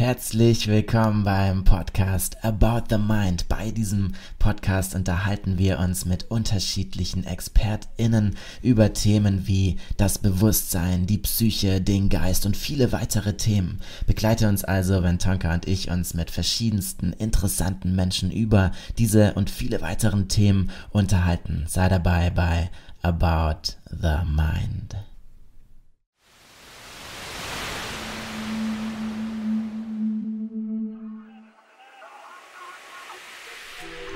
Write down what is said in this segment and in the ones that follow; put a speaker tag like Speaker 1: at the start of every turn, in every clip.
Speaker 1: Herzlich willkommen beim Podcast About the Mind. Bei diesem Podcast unterhalten wir uns mit unterschiedlichen ExpertInnen über Themen wie das Bewusstsein, die Psyche, den Geist und viele weitere Themen. Begleite uns also, wenn Tonka und ich uns mit verschiedensten interessanten Menschen über diese und viele weiteren Themen unterhalten. Sei dabei bei About the Mind.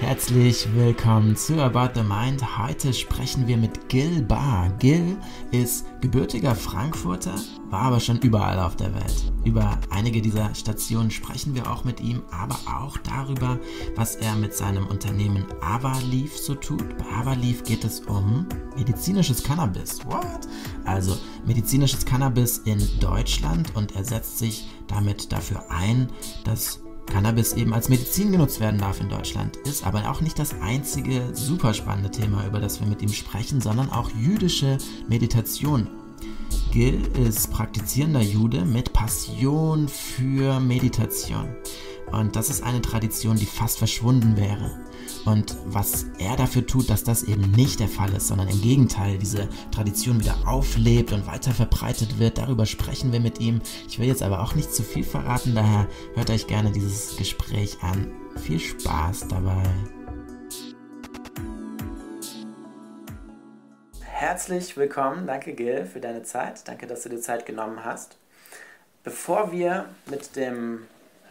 Speaker 1: Herzlich willkommen zu About the Mind. Heute sprechen wir mit Gil Barr. Gil ist gebürtiger Frankfurter, war aber schon überall auf der Welt. Über einige dieser Stationen sprechen wir auch mit ihm, aber auch darüber, was er mit seinem Unternehmen Avaleaf so tut. Bei Avaleaf geht es um medizinisches Cannabis. What? Also medizinisches Cannabis in Deutschland und er setzt sich damit dafür ein, dass Cannabis eben als Medizin genutzt werden darf in Deutschland, ist aber auch nicht das einzige super spannende Thema, über das wir mit ihm sprechen, sondern auch jüdische Meditation. Gil ist praktizierender Jude mit Passion für Meditation. Und das ist eine Tradition, die fast verschwunden wäre. Und was er dafür tut, dass das eben nicht der Fall ist, sondern im Gegenteil diese Tradition wieder auflebt und weiter verbreitet wird, darüber sprechen wir mit ihm. Ich will jetzt aber auch nicht zu viel verraten, daher hört euch gerne dieses Gespräch an. Viel Spaß dabei. Herzlich willkommen, danke Gil für deine Zeit, danke, dass du dir Zeit genommen hast. Bevor wir mit dem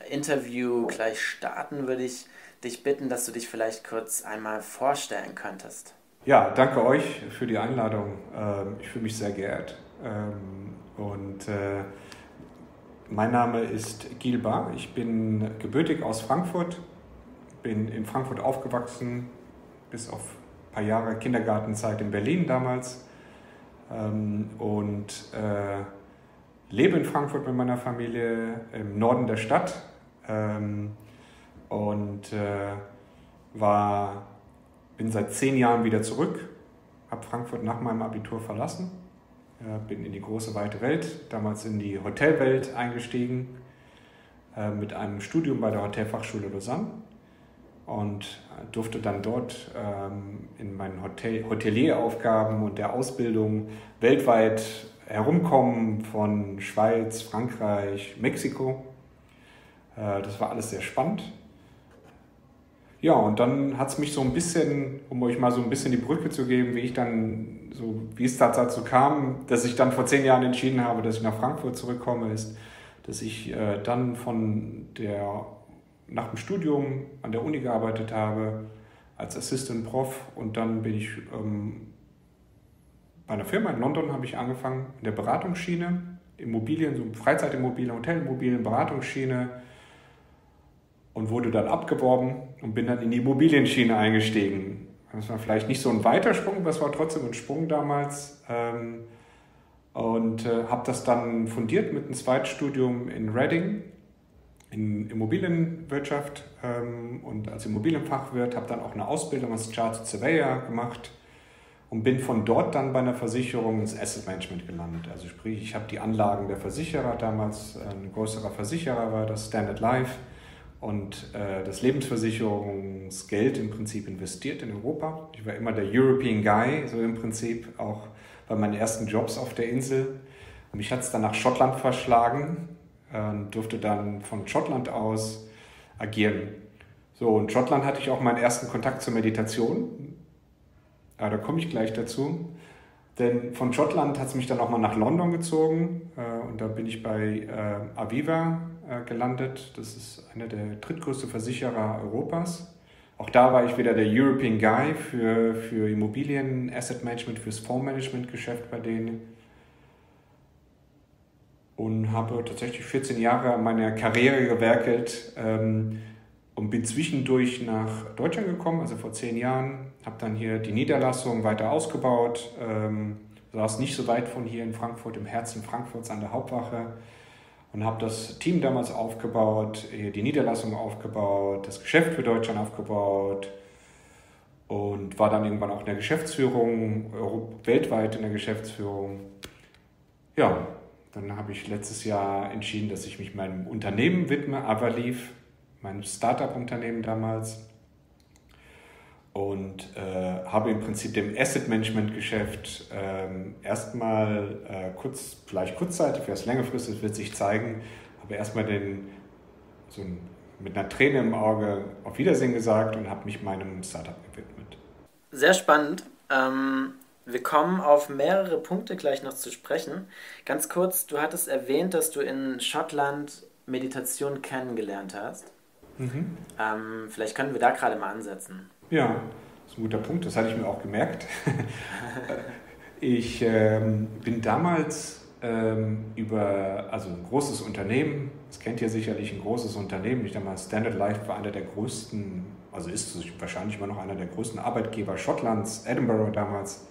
Speaker 1: Interview gleich starten, würde ich dich bitten, dass du dich vielleicht kurz einmal vorstellen könntest.
Speaker 2: Ja, danke euch für die Einladung. Ähm, ich fühle mich sehr geehrt. Ähm, und äh, mein Name ist Gil Bar. Ich bin gebürtig aus Frankfurt, bin in Frankfurt aufgewachsen, bis auf ein paar Jahre Kindergartenzeit in Berlin damals. Ähm, und äh, lebe in Frankfurt mit meiner Familie im Norden der Stadt und äh, war, bin seit zehn Jahren wieder zurück, habe Frankfurt nach meinem Abitur verlassen, äh, bin in die große weite Welt, damals in die Hotelwelt eingestiegen, äh, mit einem Studium bei der Hotelfachschule Lausanne und durfte dann dort ähm, in meinen Hotel Hotelieraufgaben und der Ausbildung weltweit herumkommen von Schweiz, Frankreich, Mexiko. Äh, das war alles sehr spannend. Ja, und dann hat es mich so ein bisschen, um euch mal so ein bisschen die Brücke zu geben, wie ich dann, so wie es dazu kam, dass ich dann vor zehn Jahren entschieden habe, dass ich nach Frankfurt zurückkomme, ist, dass ich äh, dann von der, nach dem Studium an der Uni gearbeitet habe, als Assistant Prof. Und dann bin ich ähm, bei einer Firma in London habe ich angefangen in der Beratungsschiene, Immobilien, so Freizeitimmobilien, Hotelimmobilien, Beratungsschiene, und wurde dann abgeworben und bin dann in die Immobilienschiene eingestiegen. Das war vielleicht nicht so ein weiter Sprung, aber es war trotzdem ein Sprung damals. Ähm, und äh, habe das dann fundiert mit einem Zweitstudium in Reading in Immobilienwirtschaft ähm, und als Immobilienfachwirt habe dann auch eine Ausbildung als Chartered Surveyor gemacht und bin von dort dann bei einer Versicherung ins Asset Management gelandet. Also sprich, ich habe die Anlagen der Versicherer damals, ein größerer Versicherer war das Standard Life und äh, das Lebensversicherungsgeld im Prinzip investiert in Europa. Ich war immer der European Guy, so im Prinzip auch bei meinen ersten Jobs auf der Insel. Und mich hat es dann nach Schottland verschlagen und durfte dann von Schottland aus agieren. So, und Schottland hatte ich auch meinen ersten Kontakt zur Meditation. Aber da komme ich gleich dazu. Denn von Schottland hat es mich dann auch mal nach London gezogen äh, und da bin ich bei äh, Aviva gelandet. Das ist einer der drittgrößten Versicherer Europas. Auch da war ich wieder der European Guy für, für Immobilien, Asset Management, fürs Fondsmanagement-Geschäft bei denen. Und habe tatsächlich 14 Jahre meiner Karriere gewerkelt ähm, und bin zwischendurch nach Deutschland gekommen, also vor zehn Jahren. Habe dann hier die Niederlassung weiter ausgebaut, ähm, saß nicht so weit von hier in Frankfurt, im Herzen Frankfurts an der Hauptwache und habe das Team damals aufgebaut, die Niederlassung aufgebaut, das Geschäft für Deutschland aufgebaut und war dann irgendwann auch in der Geschäftsführung, weltweit in der Geschäftsführung. Ja, Dann habe ich letztes Jahr entschieden, dass ich mich meinem Unternehmen widme, Avalief, meinem Startup-Unternehmen damals. Und äh, habe im Prinzip dem Asset Management Geschäft ähm, erstmal äh, kurz, vielleicht kurzzeitig, das längerfristig wird sich zeigen, aber erstmal den, so ein, mit einer Träne im Auge auf Wiedersehen gesagt und habe mich meinem Startup gewidmet.
Speaker 1: Sehr spannend. Ähm, wir kommen auf mehrere Punkte gleich noch zu sprechen. Ganz kurz, du hattest erwähnt, dass du in Schottland Meditation kennengelernt hast. Mhm. Ähm, vielleicht können wir da gerade mal ansetzen.
Speaker 2: Ja, das ist ein guter Punkt, das hatte ich mir auch gemerkt. ich ähm, bin damals ähm, über also ein großes Unternehmen, das kennt ihr sicherlich, ein großes Unternehmen, ich damals Standard Life war einer der größten, also ist wahrscheinlich immer noch einer der größten Arbeitgeber Schottlands, Edinburgh damals.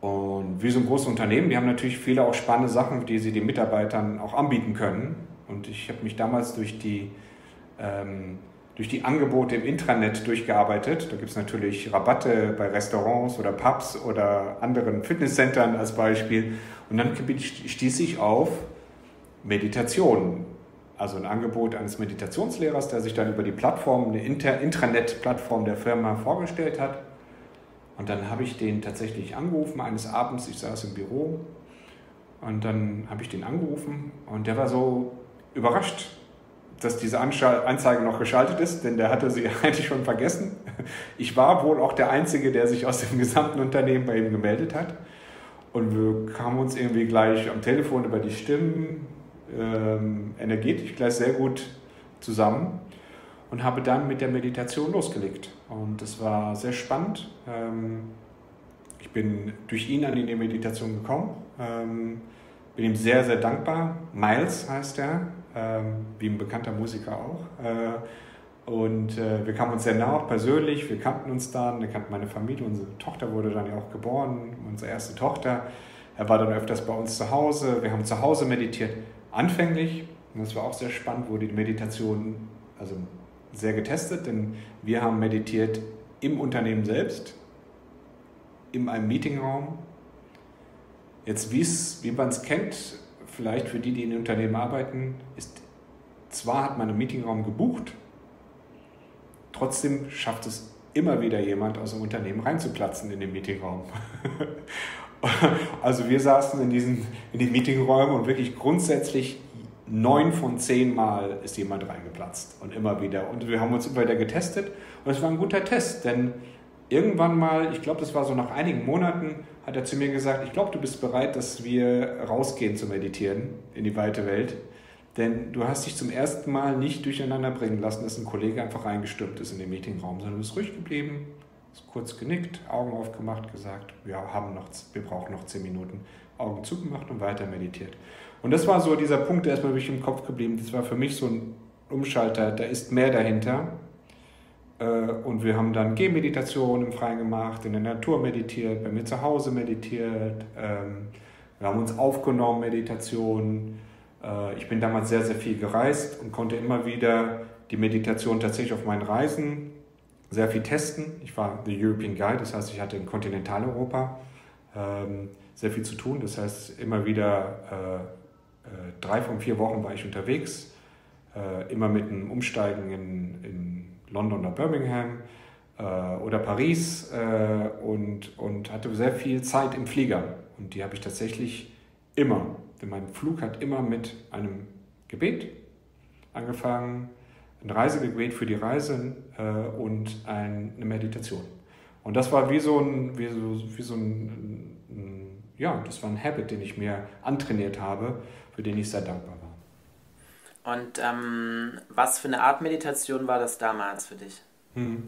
Speaker 2: Und wie so ein großes Unternehmen, die haben natürlich viele auch spannende Sachen, die sie den Mitarbeitern auch anbieten können. Und ich habe mich damals durch die, ähm, durch die Angebote im Intranet durchgearbeitet. Da gibt es natürlich Rabatte bei Restaurants oder Pubs oder anderen Fitnesscentern als Beispiel. Und dann stieß ich auf Meditation. Also ein Angebot eines Meditationslehrers, der sich dann über die Plattform, eine Intranet-Plattform der Firma vorgestellt hat. Und dann habe ich den tatsächlich angerufen eines Abends, ich saß im Büro und dann habe ich den angerufen und der war so überrascht, dass diese Anzeige noch geschaltet ist, denn der hatte sie eigentlich schon vergessen. Ich war wohl auch der Einzige, der sich aus dem gesamten Unternehmen bei ihm gemeldet hat. Und wir kamen uns irgendwie gleich am Telefon über die Stimmen ähm, energetisch gleich sehr gut zusammen und habe dann mit der Meditation losgelegt. Und das war sehr spannend. Ähm, ich bin durch ihn an die Meditation gekommen, ähm, bin ihm sehr, sehr dankbar. Miles heißt er, wie ein bekannter Musiker auch. Äh, und äh, wir kamen uns sehr nah, auch persönlich. Wir kannten uns dann, er kannte meine Familie. Unsere Tochter wurde dann ja auch geboren, unsere erste Tochter. Er war dann öfters bei uns zu Hause. Wir haben zu Hause meditiert. Anfänglich, und das war auch sehr spannend, wurde die Meditation also sehr getestet, denn wir haben meditiert im Unternehmen selbst, in einem Meetingraum. Jetzt, wie man es kennt, vielleicht für die, die in Unternehmen arbeiten, ist zwar hat man einen Meetingraum gebucht, trotzdem schafft es immer wieder jemand aus dem Unternehmen reinzuplatzen in den Meetingraum. also wir saßen in diesen in den Meetingräumen und wirklich grundsätzlich neun von zehn Mal ist jemand reingeplatzt und immer wieder. Und wir haben uns immer wieder getestet und es war ein guter Test, denn irgendwann mal, ich glaube, das war so nach einigen Monaten, hat er zu mir gesagt, ich glaube, du bist bereit, dass wir rausgehen zu meditieren in die weite Welt. Denn du hast dich zum ersten Mal nicht durcheinander bringen lassen, dass ein Kollege einfach reingestürmt ist in den Meetingraum, sondern du bist ruhig geblieben, hast kurz genickt, Augen aufgemacht, gesagt, wir, haben noch, wir brauchen noch zehn Minuten, Augen zugemacht und weiter meditiert. Und das war so dieser Punkt, der ist mir wirklich im Kopf geblieben. Das war für mich so ein Umschalter, da ist mehr dahinter. Äh, und wir haben dann Gehmeditation im Freien gemacht, in der Natur meditiert, bei mir zu Hause meditiert. Ähm, wir haben uns aufgenommen, Meditation. Äh, ich bin damals sehr, sehr viel gereist und konnte immer wieder die Meditation tatsächlich auf meinen Reisen sehr viel testen. Ich war the European Guide, das heißt, ich hatte in Kontinentaleuropa ähm, sehr viel zu tun. Das heißt, immer wieder äh, drei von vier Wochen war ich unterwegs, äh, immer mit einem Umsteigen in, in London oder Birmingham äh, oder Paris und, und hatte sehr viel Zeit im Flieger. Und die habe ich tatsächlich immer, denn mein Flug hat immer mit einem Gebet angefangen, ein Reisegebet für die Reise und eine Meditation. Und das war wie so ein, wie so, wie so ein, ein ja, das war ein Habit, den ich mir antrainiert habe, für den ich sehr dankbar
Speaker 1: war. Und ähm, was für eine Art Meditation war das damals für dich?
Speaker 2: Hm.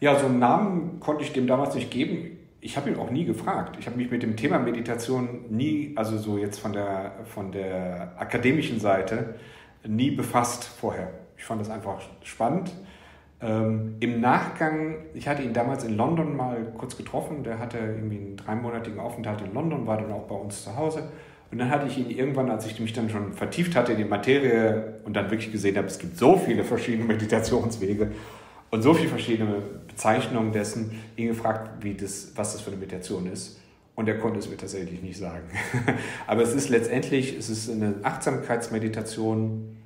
Speaker 2: Ja, so einen Namen konnte ich dem damals nicht geben. Ich habe ihn auch nie gefragt. Ich habe mich mit dem Thema Meditation nie, also so jetzt von der, von der akademischen Seite, nie befasst vorher. Ich fand das einfach spannend. Ähm, Im Nachgang, ich hatte ihn damals in London mal kurz getroffen, der hatte irgendwie einen dreimonatigen Aufenthalt in London, war dann auch bei uns zu Hause. Und dann hatte ich ihn irgendwann, als ich mich dann schon vertieft hatte in die Materie und dann wirklich gesehen habe, es gibt so viele verschiedene Meditationswege und so viele verschiedene Bezeichnungen dessen, ihn gefragt, wie das, was das für eine Meditation ist. Und er konnte es mir tatsächlich nicht sagen. Aber es ist letztendlich, es ist eine Achtsamkeitsmeditation,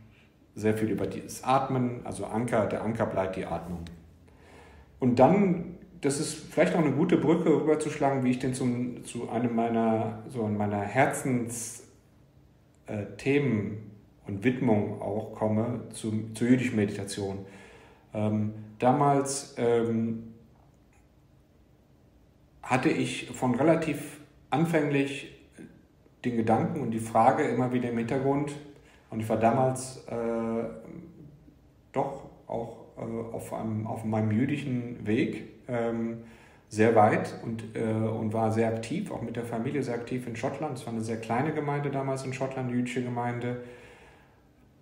Speaker 2: sehr viel über das Atmen, also Anker, der Anker bleibt die Atmung. Und dann, das ist vielleicht auch eine gute Brücke rüberzuschlagen, wie ich denn zum, zu einem meiner, so meiner Herzensthemen und Widmung auch komme, zu, zur jüdischen Meditation. Ähm, damals ähm, hatte ich von relativ anfänglich den Gedanken und die Frage immer wieder im Hintergrund, und ich war damals äh, doch auch äh, auf, einem, auf meinem jüdischen Weg ähm, sehr weit und, äh, und war sehr aktiv, auch mit der Familie sehr aktiv in Schottland. Es war eine sehr kleine Gemeinde damals in Schottland, eine jüdische Gemeinde,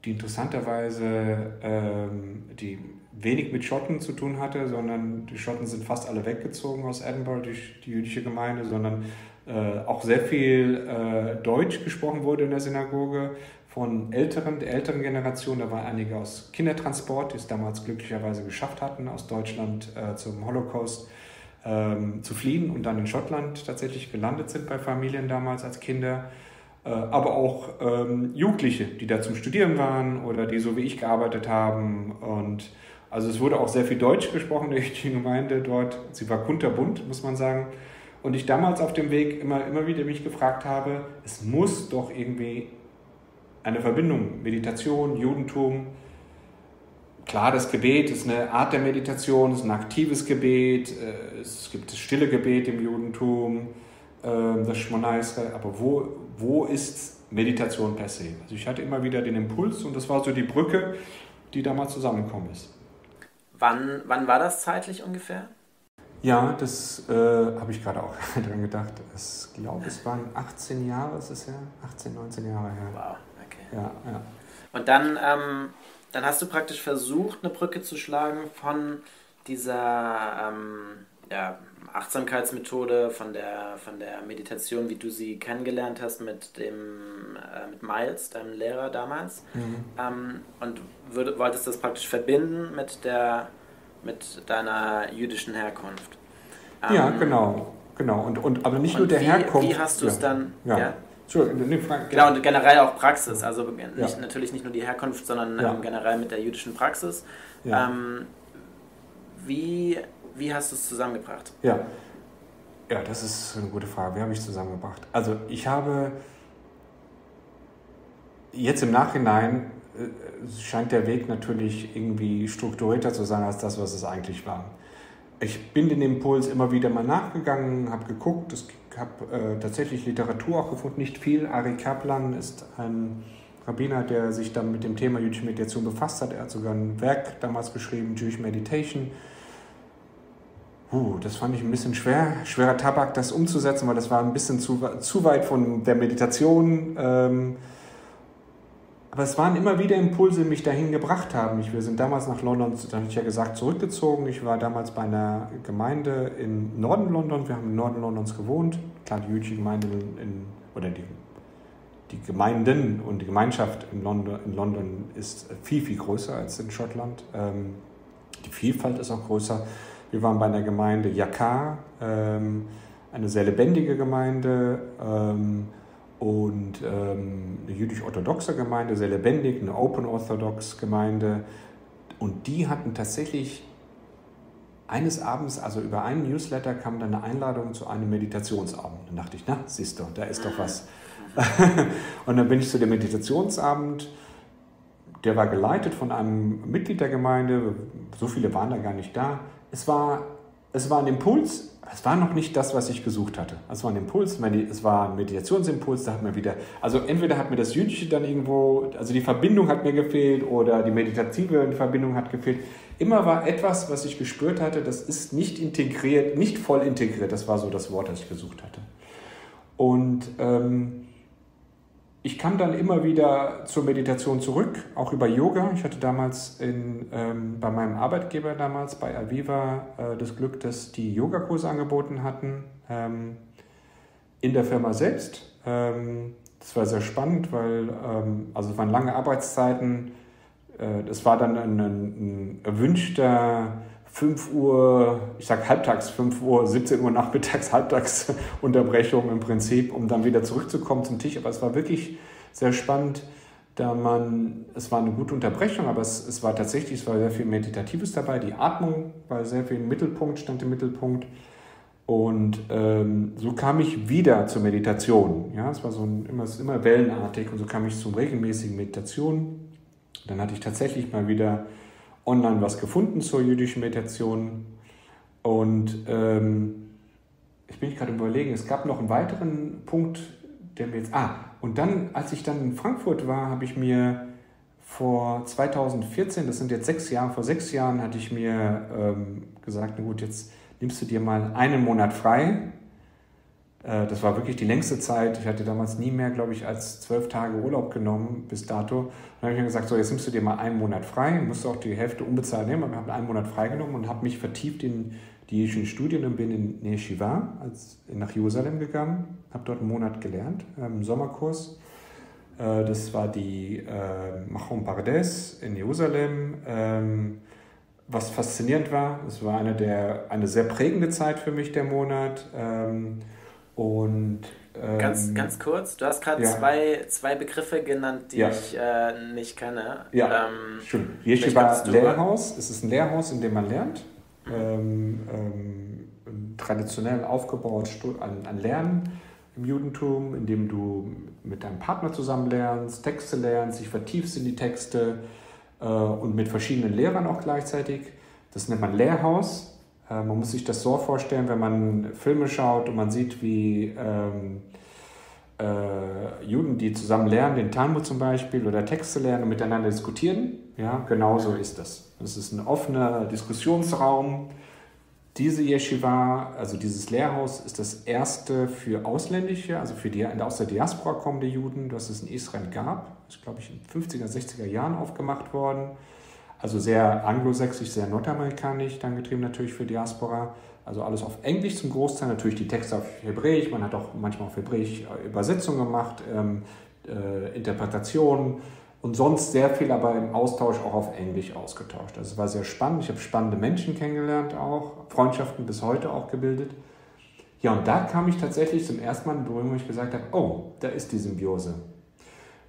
Speaker 2: die interessanterweise ähm, die wenig mit Schotten zu tun hatte, sondern die Schotten sind fast alle weggezogen aus Edinburgh durch die jüdische Gemeinde, sondern auch sehr viel äh, Deutsch gesprochen wurde in der Synagoge von älteren, der älteren Generation. Da waren einige aus Kindertransport, die es damals glücklicherweise geschafft hatten, aus Deutschland äh, zum Holocaust ähm, zu fliehen und dann in Schottland tatsächlich gelandet sind bei Familien damals als Kinder. Äh, aber auch ähm, Jugendliche, die da zum Studieren waren oder die so wie ich gearbeitet haben und also es wurde auch sehr viel Deutsch gesprochen durch die Gemeinde dort. Sie war kunterbunt, muss man sagen. Und ich damals auf dem Weg immer, immer wieder mich gefragt habe, es muss doch irgendwie eine Verbindung, Meditation, Judentum. Klar, das Gebet ist eine Art der Meditation, ist ein aktives Gebet, äh, es gibt das stille Gebet im Judentum, ähm, das Shmona aber wo, wo ist Meditation per se? Also ich hatte immer wieder den Impuls und das war so die Brücke, die da mal zusammengekommen ist.
Speaker 1: Wann, wann war das zeitlich ungefähr?
Speaker 2: Ja, das äh, habe ich gerade auch dran gedacht. Ich glaube, es waren 18 Jahre, ist es ja? 18, 19 Jahre her.
Speaker 1: Wow, okay.
Speaker 2: Ja, ja.
Speaker 1: Und dann, ähm, dann hast du praktisch versucht, eine Brücke zu schlagen von dieser ähm, ja, Achtsamkeitsmethode, von der, von der Meditation, wie du sie kennengelernt hast mit dem äh, mit Miles, deinem Lehrer damals. Mhm. Ähm, und würd, wolltest das praktisch verbinden mit der mit deiner jüdischen Herkunft.
Speaker 2: Ähm, ja, genau. Genau. Und, und aber nicht nur der
Speaker 1: wie,
Speaker 2: Herkunft.
Speaker 1: Wie hast du es
Speaker 2: ja.
Speaker 1: dann?
Speaker 2: Ja. ja?
Speaker 1: Genau, und generell auch Praxis, also nicht, ja. natürlich nicht nur die Herkunft, sondern ähm, generell mit der jüdischen Praxis. Ähm, wie, wie hast du es zusammengebracht?
Speaker 2: Ja, ja, das ist eine gute Frage. Wie habe ich es zusammengebracht? Also ich habe jetzt im Nachhinein scheint der Weg natürlich irgendwie strukturierter zu sein als das, was es eigentlich war. Ich bin den Impuls immer wieder mal nachgegangen, habe geguckt, habe äh, tatsächlich Literatur auch gefunden, nicht viel. Ari Kaplan ist ein Rabbiner, der sich dann mit dem Thema jüdische Meditation befasst hat. Er hat sogar ein Werk damals geschrieben, Jewish Meditation Uh, das fand ich ein bisschen schwer, schwerer Tabak, das umzusetzen, weil das war ein bisschen zu, zu weit von der Meditation. Ähm, aber es waren immer wieder Impulse, die mich dahin gebracht haben. Ich, wir sind damals nach London, da habe ich ja gesagt, zurückgezogen. Ich war damals bei einer Gemeinde im Norden London. Wir haben im Norden Londons gewohnt. Klar, die jüdische Gemeinde in, oder die, die Gemeinden und die Gemeinschaft in London, in London ist viel, viel größer als in Schottland. Ähm, die Vielfalt ist auch größer. Wir waren bei einer Gemeinde Yakar, ähm, eine sehr lebendige Gemeinde ähm, und ähm, eine jüdisch-orthodoxe Gemeinde, sehr lebendig, eine Open Orthodox Gemeinde. Und die hatten tatsächlich eines Abends, also über einen Newsletter, kam dann eine Einladung zu einem Meditationsabend. Dann dachte ich, na, siehst du, da ist doch was. und dann bin ich zu dem Meditationsabend. Der war geleitet von einem Mitglied der Gemeinde. So viele waren da gar nicht da es war, es war ein Impuls, es war noch nicht das, was ich gesucht hatte. Es war ein Impuls, es war ein Meditationsimpuls, da hat mir wieder, also entweder hat mir das Jüdische dann irgendwo, also die Verbindung hat mir gefehlt oder die meditative Verbindung hat gefehlt. Immer war etwas, was ich gespürt hatte, das ist nicht integriert, nicht voll integriert, das war so das Wort, das ich gesucht hatte. Und ähm, ich kam dann immer wieder zur Meditation zurück, auch über Yoga. Ich hatte damals in, ähm, bei meinem Arbeitgeber damals, bei Aviva, äh, das Glück, dass die Yogakurse angeboten hatten ähm, in der Firma selbst. Ähm, das war sehr spannend, weil ähm, also es waren lange Arbeitszeiten. Äh, das war dann ein, ein erwünschter 5 Uhr, ich sag halbtags, 5 Uhr, 17 Uhr nachmittags, halbtags Unterbrechung im Prinzip, um dann wieder zurückzukommen zum Tisch. Aber es war wirklich sehr spannend, da man, es war eine gute Unterbrechung, aber es, es war tatsächlich, es war sehr viel Meditatives dabei. Die Atmung war sehr viel im Mittelpunkt, stand im Mittelpunkt. Und ähm, so kam ich wieder zur Meditation. Ja, es war so ein, immer, immer wellenartig und so kam ich zum regelmäßigen Meditation. Dann hatte ich tatsächlich mal wieder online was gefunden zur jüdischen Meditation. Und ähm, ich bin gerade überlegen, es gab noch einen weiteren Punkt, der mir jetzt. Ah, und dann, als ich dann in Frankfurt war, habe ich mir vor 2014, das sind jetzt sechs Jahre, vor sechs Jahren hatte ich mir ähm, gesagt, na gut, jetzt nimmst du dir mal einen Monat frei. Äh, das war wirklich die längste Zeit. Ich hatte damals nie mehr, glaube ich, als zwölf Tage Urlaub genommen bis dato. Dann habe ich mir gesagt, so jetzt nimmst du dir mal einen Monat frei, musst du auch die Hälfte unbezahlt nehmen, aber ich habe einen Monat freigenommen und habe mich vertieft in die jüdischen Studien und bin in Neshiva, als, nach Jerusalem gegangen, habe dort einen Monat gelernt, einen ähm, Sommerkurs. Äh, das war die äh, Machon Pardes in Jerusalem. Ähm, was faszinierend war, es war eine, der, eine sehr prägende Zeit für mich, der Monat. Und
Speaker 1: ähm, ganz, ganz kurz, du hast gerade ja. zwei, zwei Begriffe genannt, die ja. ich äh, nicht kenne.
Speaker 2: Ja, ähm, schön. Yeshiva Lehrhaus. Es ist ein Lehrhaus, in dem man lernt. Ähm, ähm, traditionell aufgebaut an, an Lernen im Judentum, in dem du mit deinem Partner zusammen lernst, Texte lernst, dich vertiefst in die Texte äh, und mit verschiedenen Lehrern auch gleichzeitig. Das nennt man Lehrhaus. Äh, man muss sich das so vorstellen, wenn man Filme schaut und man sieht, wie ähm, äh, Juden, die zusammen lernen, den Talmud zum Beispiel oder Texte lernen und miteinander diskutieren. Ja, genau so ist das. Das ist ein offener Diskussionsraum. Diese Yeshiva, also dieses Lehrhaus, ist das erste für Ausländische, also für die aus der Diaspora kommende Juden, das es in Israel gab. Das ist, glaube ich, in den 50er, 60er Jahren aufgemacht worden. Also sehr anglosächsisch, sehr nordamerikanisch, dann getrieben natürlich für Diaspora. Also alles auf Englisch zum Großteil, natürlich die Texte auf Hebräisch. Man hat auch manchmal auf Hebräisch äh, Übersetzungen gemacht, ähm, äh, Interpretationen und sonst sehr viel aber im Austausch auch auf Englisch ausgetauscht. Also es war sehr spannend. Ich habe spannende Menschen kennengelernt auch, Freundschaften bis heute auch gebildet. Ja, und da kam ich tatsächlich zum ersten Mal in Berührung, wo ich gesagt habe, oh, da ist die Symbiose.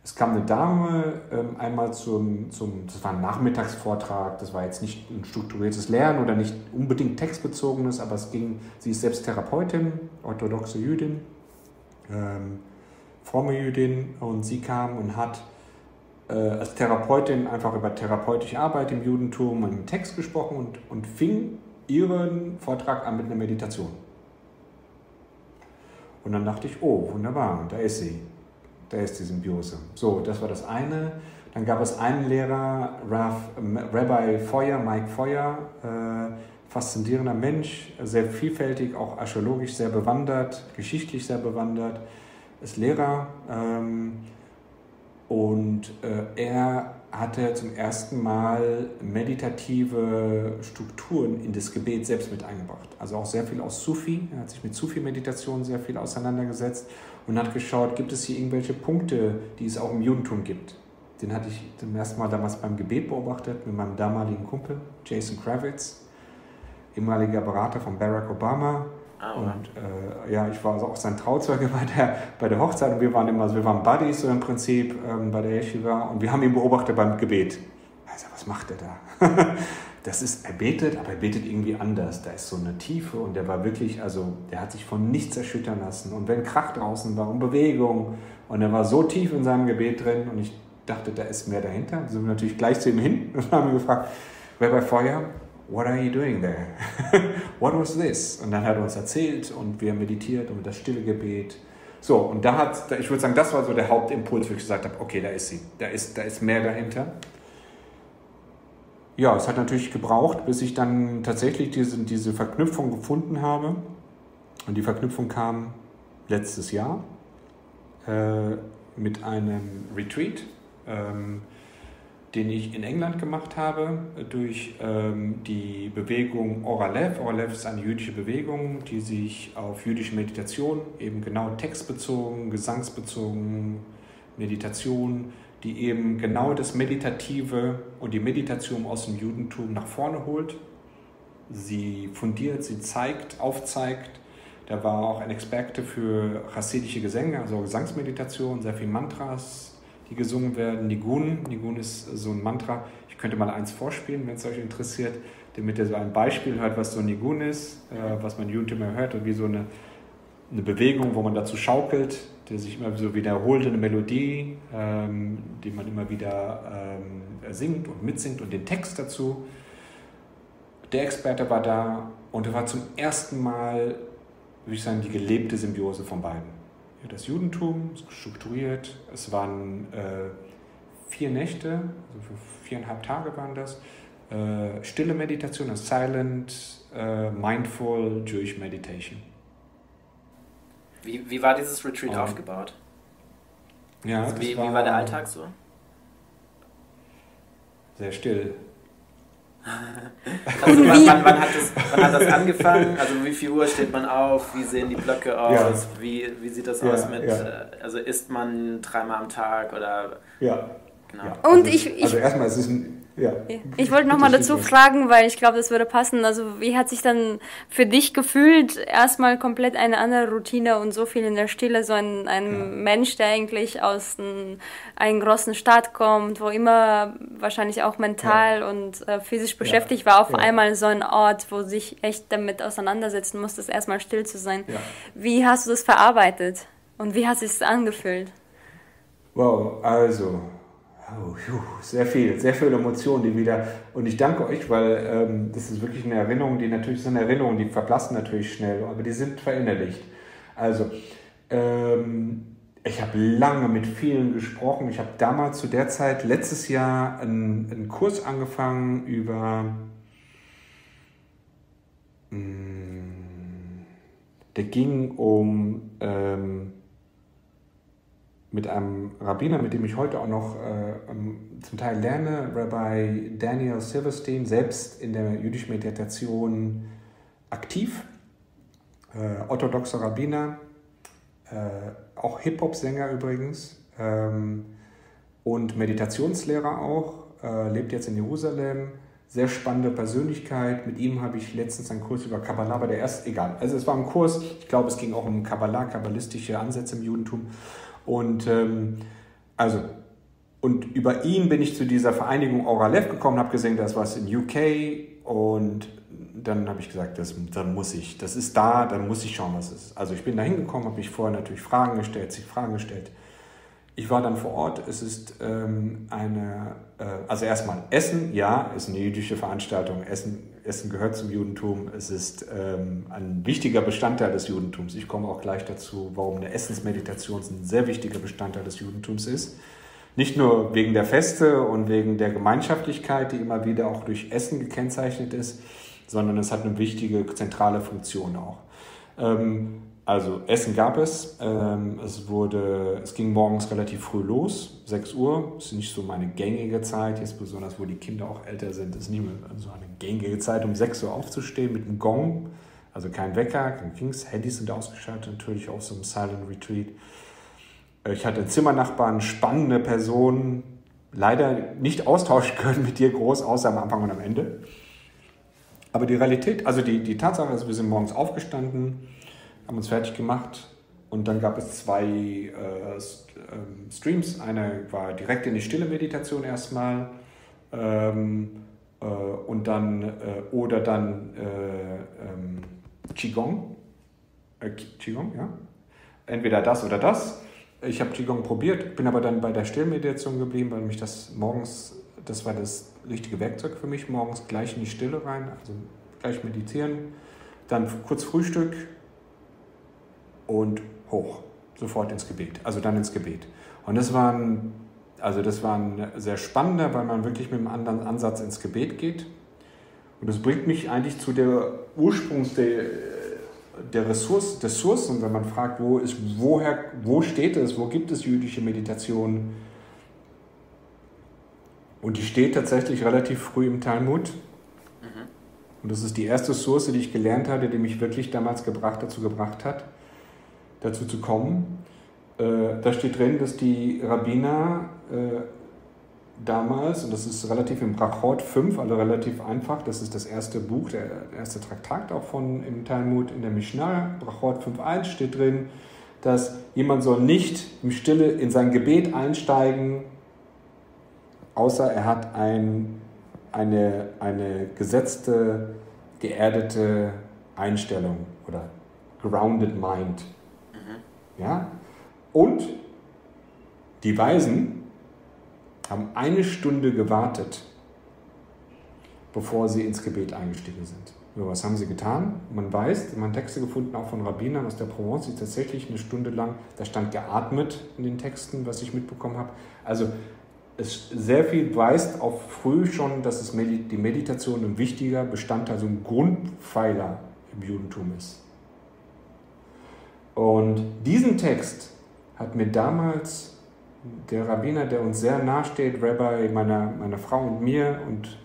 Speaker 2: Es kam eine Dame ähm, einmal zum, zum, das war ein Nachmittagsvortrag, das war jetzt nicht ein strukturiertes Lernen oder nicht unbedingt textbezogenes, aber es ging, sie ist selbst Therapeutin, orthodoxe Jüdin, ähm, fromme Jüdin und sie kam und hat äh, als Therapeutin einfach über therapeutische Arbeit im Judentum und im Text gesprochen und, und fing ihren Vortrag an mit einer Meditation. Und dann dachte ich, oh, wunderbar, da ist sie. Da ist die Symbiose. So, das war das eine. Dann gab es einen Lehrer, Rav, Rabbi Feuer, Mike Feuer, äh, faszinierender Mensch, sehr vielfältig, auch archäologisch sehr bewandert, geschichtlich sehr bewandert, ist Lehrer. Ähm, und äh, er hatte zum ersten Mal meditative Strukturen in das Gebet selbst mit eingebracht. Also auch sehr viel aus Sufi. Er hat sich mit Sufi-Meditation sehr viel auseinandergesetzt und hat geschaut, gibt es hier irgendwelche Punkte, die es auch im Judentum gibt. Den hatte ich zum ersten Mal damals beim Gebet beobachtet mit meinem damaligen Kumpel Jason Kravitz, ehemaliger Berater von Barack Obama Ah, und äh, ja, ich war also auch sein Trauzeuge bei der, bei der Hochzeit und wir waren immer, wir waren Buddies so im Prinzip ähm, bei der Yeshiva und wir haben ihn beobachtet beim Gebet. Also, was macht er da? das ist, er betet, aber er betet irgendwie anders. Da ist so eine Tiefe und der war wirklich, also der hat sich von nichts erschüttern lassen. Und wenn Krach draußen war und Bewegung und er war so tief in seinem Gebet drin und ich dachte, da ist mehr dahinter. Da sind wir natürlich gleich zu ihm hin und haben ihn gefragt, bei Feuer, What are you doing there? What was this? Und dann hat er uns erzählt und wir meditiert und das stille Gebet. So, und da hat, ich würde sagen, das war so der Hauptimpuls, wo ich gesagt habe, okay, da ist sie, da ist, da ist mehr dahinter. Ja, es hat natürlich gebraucht, bis ich dann tatsächlich diese, diese Verknüpfung gefunden habe. Und die Verknüpfung kam letztes Jahr äh, mit einem Retreat. Ähm, den ich in England gemacht habe, durch ähm, die Bewegung Oralev. Oralev ist eine jüdische Bewegung, die sich auf jüdische Meditation, eben genau textbezogen, gesangsbezogen, Meditation, die eben genau das Meditative und die Meditation aus dem Judentum nach vorne holt. sie fundiert, sie zeigt, aufzeigt. Der war auch ein Experte für chassidische Gesänge, also Gesangsmeditation, sehr viele Mantras, die gesungen werden. Nigun, Nigun ist so ein Mantra. Ich könnte mal eins vorspielen, wenn es euch interessiert, damit ihr so ein Beispiel hört, was so ein Nigun ist, äh, was man YouTube hört und wie so eine, eine Bewegung, wo man dazu schaukelt, der sich immer so wiederholt, eine Melodie, ähm, die man immer wieder ähm, singt und mitsingt und den Text dazu. Der Experte war da und er war zum ersten Mal, würde ich sagen, die gelebte Symbiose von beiden. Ja, das Judentum ist strukturiert, es waren äh, vier Nächte, also für viereinhalb Tage waren das, äh, stille Meditation, also silent, äh, mindful Jewish Meditation.
Speaker 3: Wie, wie war dieses Retreat oh. aufgebaut? Ja, also wie, war, wie war der Alltag so?
Speaker 2: Sehr still.
Speaker 3: also wann, wann, wann, hat das, wann hat das angefangen? Also wie viel Uhr steht man auf? Wie sehen die Blöcke aus? Ja. Wie, wie sieht das ja, aus mit, ja. Äh, also isst man dreimal am Tag oder?
Speaker 2: Ja.
Speaker 4: Genau. Und also ich, ich,
Speaker 2: also erstmal, es ist ein, ja.
Speaker 4: Ich wollte nochmal dazu fragen, weil ich glaube, das würde passen. Also wie hat sich dann für dich gefühlt, erstmal komplett eine andere Routine und so viel in der Stille, so ein, ein ja. Mensch, der eigentlich aus ein, einer großen Stadt kommt, wo immer wahrscheinlich auch mental ja. und äh, physisch beschäftigt war, auf einmal so ein Ort, wo sich echt damit auseinandersetzen musste, erstmal still zu sein. Wie hast du das verarbeitet und wie hat es sich angefühlt?
Speaker 2: Wow, also Oh, sehr viel, sehr viele Emotionen, die wieder. Und ich danke euch, weil ähm, das ist wirklich eine Erinnerung, die natürlich sind Erinnerungen, die verblassen natürlich schnell, aber die sind verinnerlicht. Also, ähm, ich habe lange mit vielen gesprochen. Ich habe damals zu der Zeit, letztes Jahr, einen, einen Kurs angefangen über. Mm, der ging um. Ähm, mit einem Rabbiner, mit dem ich heute auch noch äh, ähm, zum Teil lerne, Rabbi Daniel Silverstein, selbst in der jüdischen Meditation aktiv, äh, orthodoxer Rabbiner, äh, auch Hip-Hop-Sänger übrigens ähm, und Meditationslehrer auch, äh, lebt jetzt in Jerusalem. Sehr spannende Persönlichkeit. Mit ihm habe ich letztens einen Kurs über Kabbalah, aber der erst, egal. Also es war ein Kurs, ich glaube, es ging auch um Kabbalah, kabbalistische Ansätze im Judentum. Und ähm, also und über ihn bin ich zu dieser Vereinigung Auralev gekommen, habe gesehen, das was in UK und dann habe ich gesagt, das, dann muss ich, das ist da, dann muss ich schauen, was es ist. Also ich bin da hingekommen, habe mich vorher natürlich Fragen gestellt, sich Fragen gestellt. Ich war dann vor Ort, es ist ähm, eine, äh, also erstmal Essen, ja, ist eine jüdische Veranstaltung, Essen Essen gehört zum Judentum. Es ist ähm, ein wichtiger Bestandteil des Judentums. Ich komme auch gleich dazu, warum eine Essensmeditation ein sehr wichtiger Bestandteil des Judentums ist. Nicht nur wegen der Feste und wegen der Gemeinschaftlichkeit, die immer wieder auch durch Essen gekennzeichnet ist, sondern es hat eine wichtige zentrale Funktion auch. Ähm, also Essen gab es. Ähm, es, wurde, es ging morgens relativ früh los, 6 Uhr. Ist nicht so meine gängige Zeit, jetzt besonders wo die Kinder auch älter sind. Ist nicht mehr so eine gängige Zeit, um 6 Uhr aufzustehen mit einem Gong. Also kein Wecker, kein Kings. Handys sind ausgeschaltet, natürlich auch so im Silent Retreat. Äh, ich hatte Zimmernachbarn, spannende Personen. Leider nicht austauschen können mit dir groß, außer am Anfang und am Ende. Aber die Realität, also die, die Tatsache ist, wir sind morgens aufgestanden, haben uns fertig gemacht und dann gab es zwei äh, ähm, Streams. Eine war direkt in die stille Meditation erstmal ähm, äh, und dann äh, oder dann äh, ähm, Qigong. Äh, Qigong, ja. Entweder das oder das. Ich habe Qigong probiert, bin aber dann bei der Stillmeditation geblieben, weil mich das morgens, das war das richtige Werkzeug für mich, morgens gleich in die Stille rein, also gleich meditieren, dann kurz Frühstück, und hoch, sofort ins Gebet, also dann ins Gebet. Und das war ein, also das war ein sehr spannender, weil man wirklich mit einem anderen Ansatz ins Gebet geht. Und das bringt mich eigentlich zu der Ursprungs der, der Ressource, Ressourcen, wenn man fragt, wo, ist, woher, wo steht es, wo gibt es jüdische Meditation? Und die steht tatsächlich relativ früh im Talmud. Mhm. Und das ist die erste Source, die ich gelernt hatte, die mich wirklich damals gebracht, dazu gebracht hat, dazu zu kommen. Äh, da steht drin, dass die Rabbiner äh, damals, und das ist relativ im Brachot 5, also relativ einfach, das ist das erste Buch, der erste Traktat auch von im Talmud in der Mishnah, Brachot 5.1 steht drin, dass jemand soll nicht im Stille in sein Gebet einsteigen, außer er hat ein, eine, eine gesetzte, geerdete Einstellung oder grounded mind. Ja? Und die Weisen haben eine Stunde gewartet, bevor sie ins Gebet eingestiegen sind. So, was haben sie getan? Man weiß, man hat Texte gefunden, auch von Rabbinern aus der Provence, die tatsächlich eine Stunde lang, da stand geatmet in den Texten, was ich mitbekommen habe. Also es sehr viel weist auch früh schon, dass es die Meditation ein wichtiger Bestandteil, so ein Grundpfeiler im Judentum ist. Und diesen Text hat mir damals der Rabbiner, der uns sehr nahe steht, Rabbi meiner, meiner Frau und mir und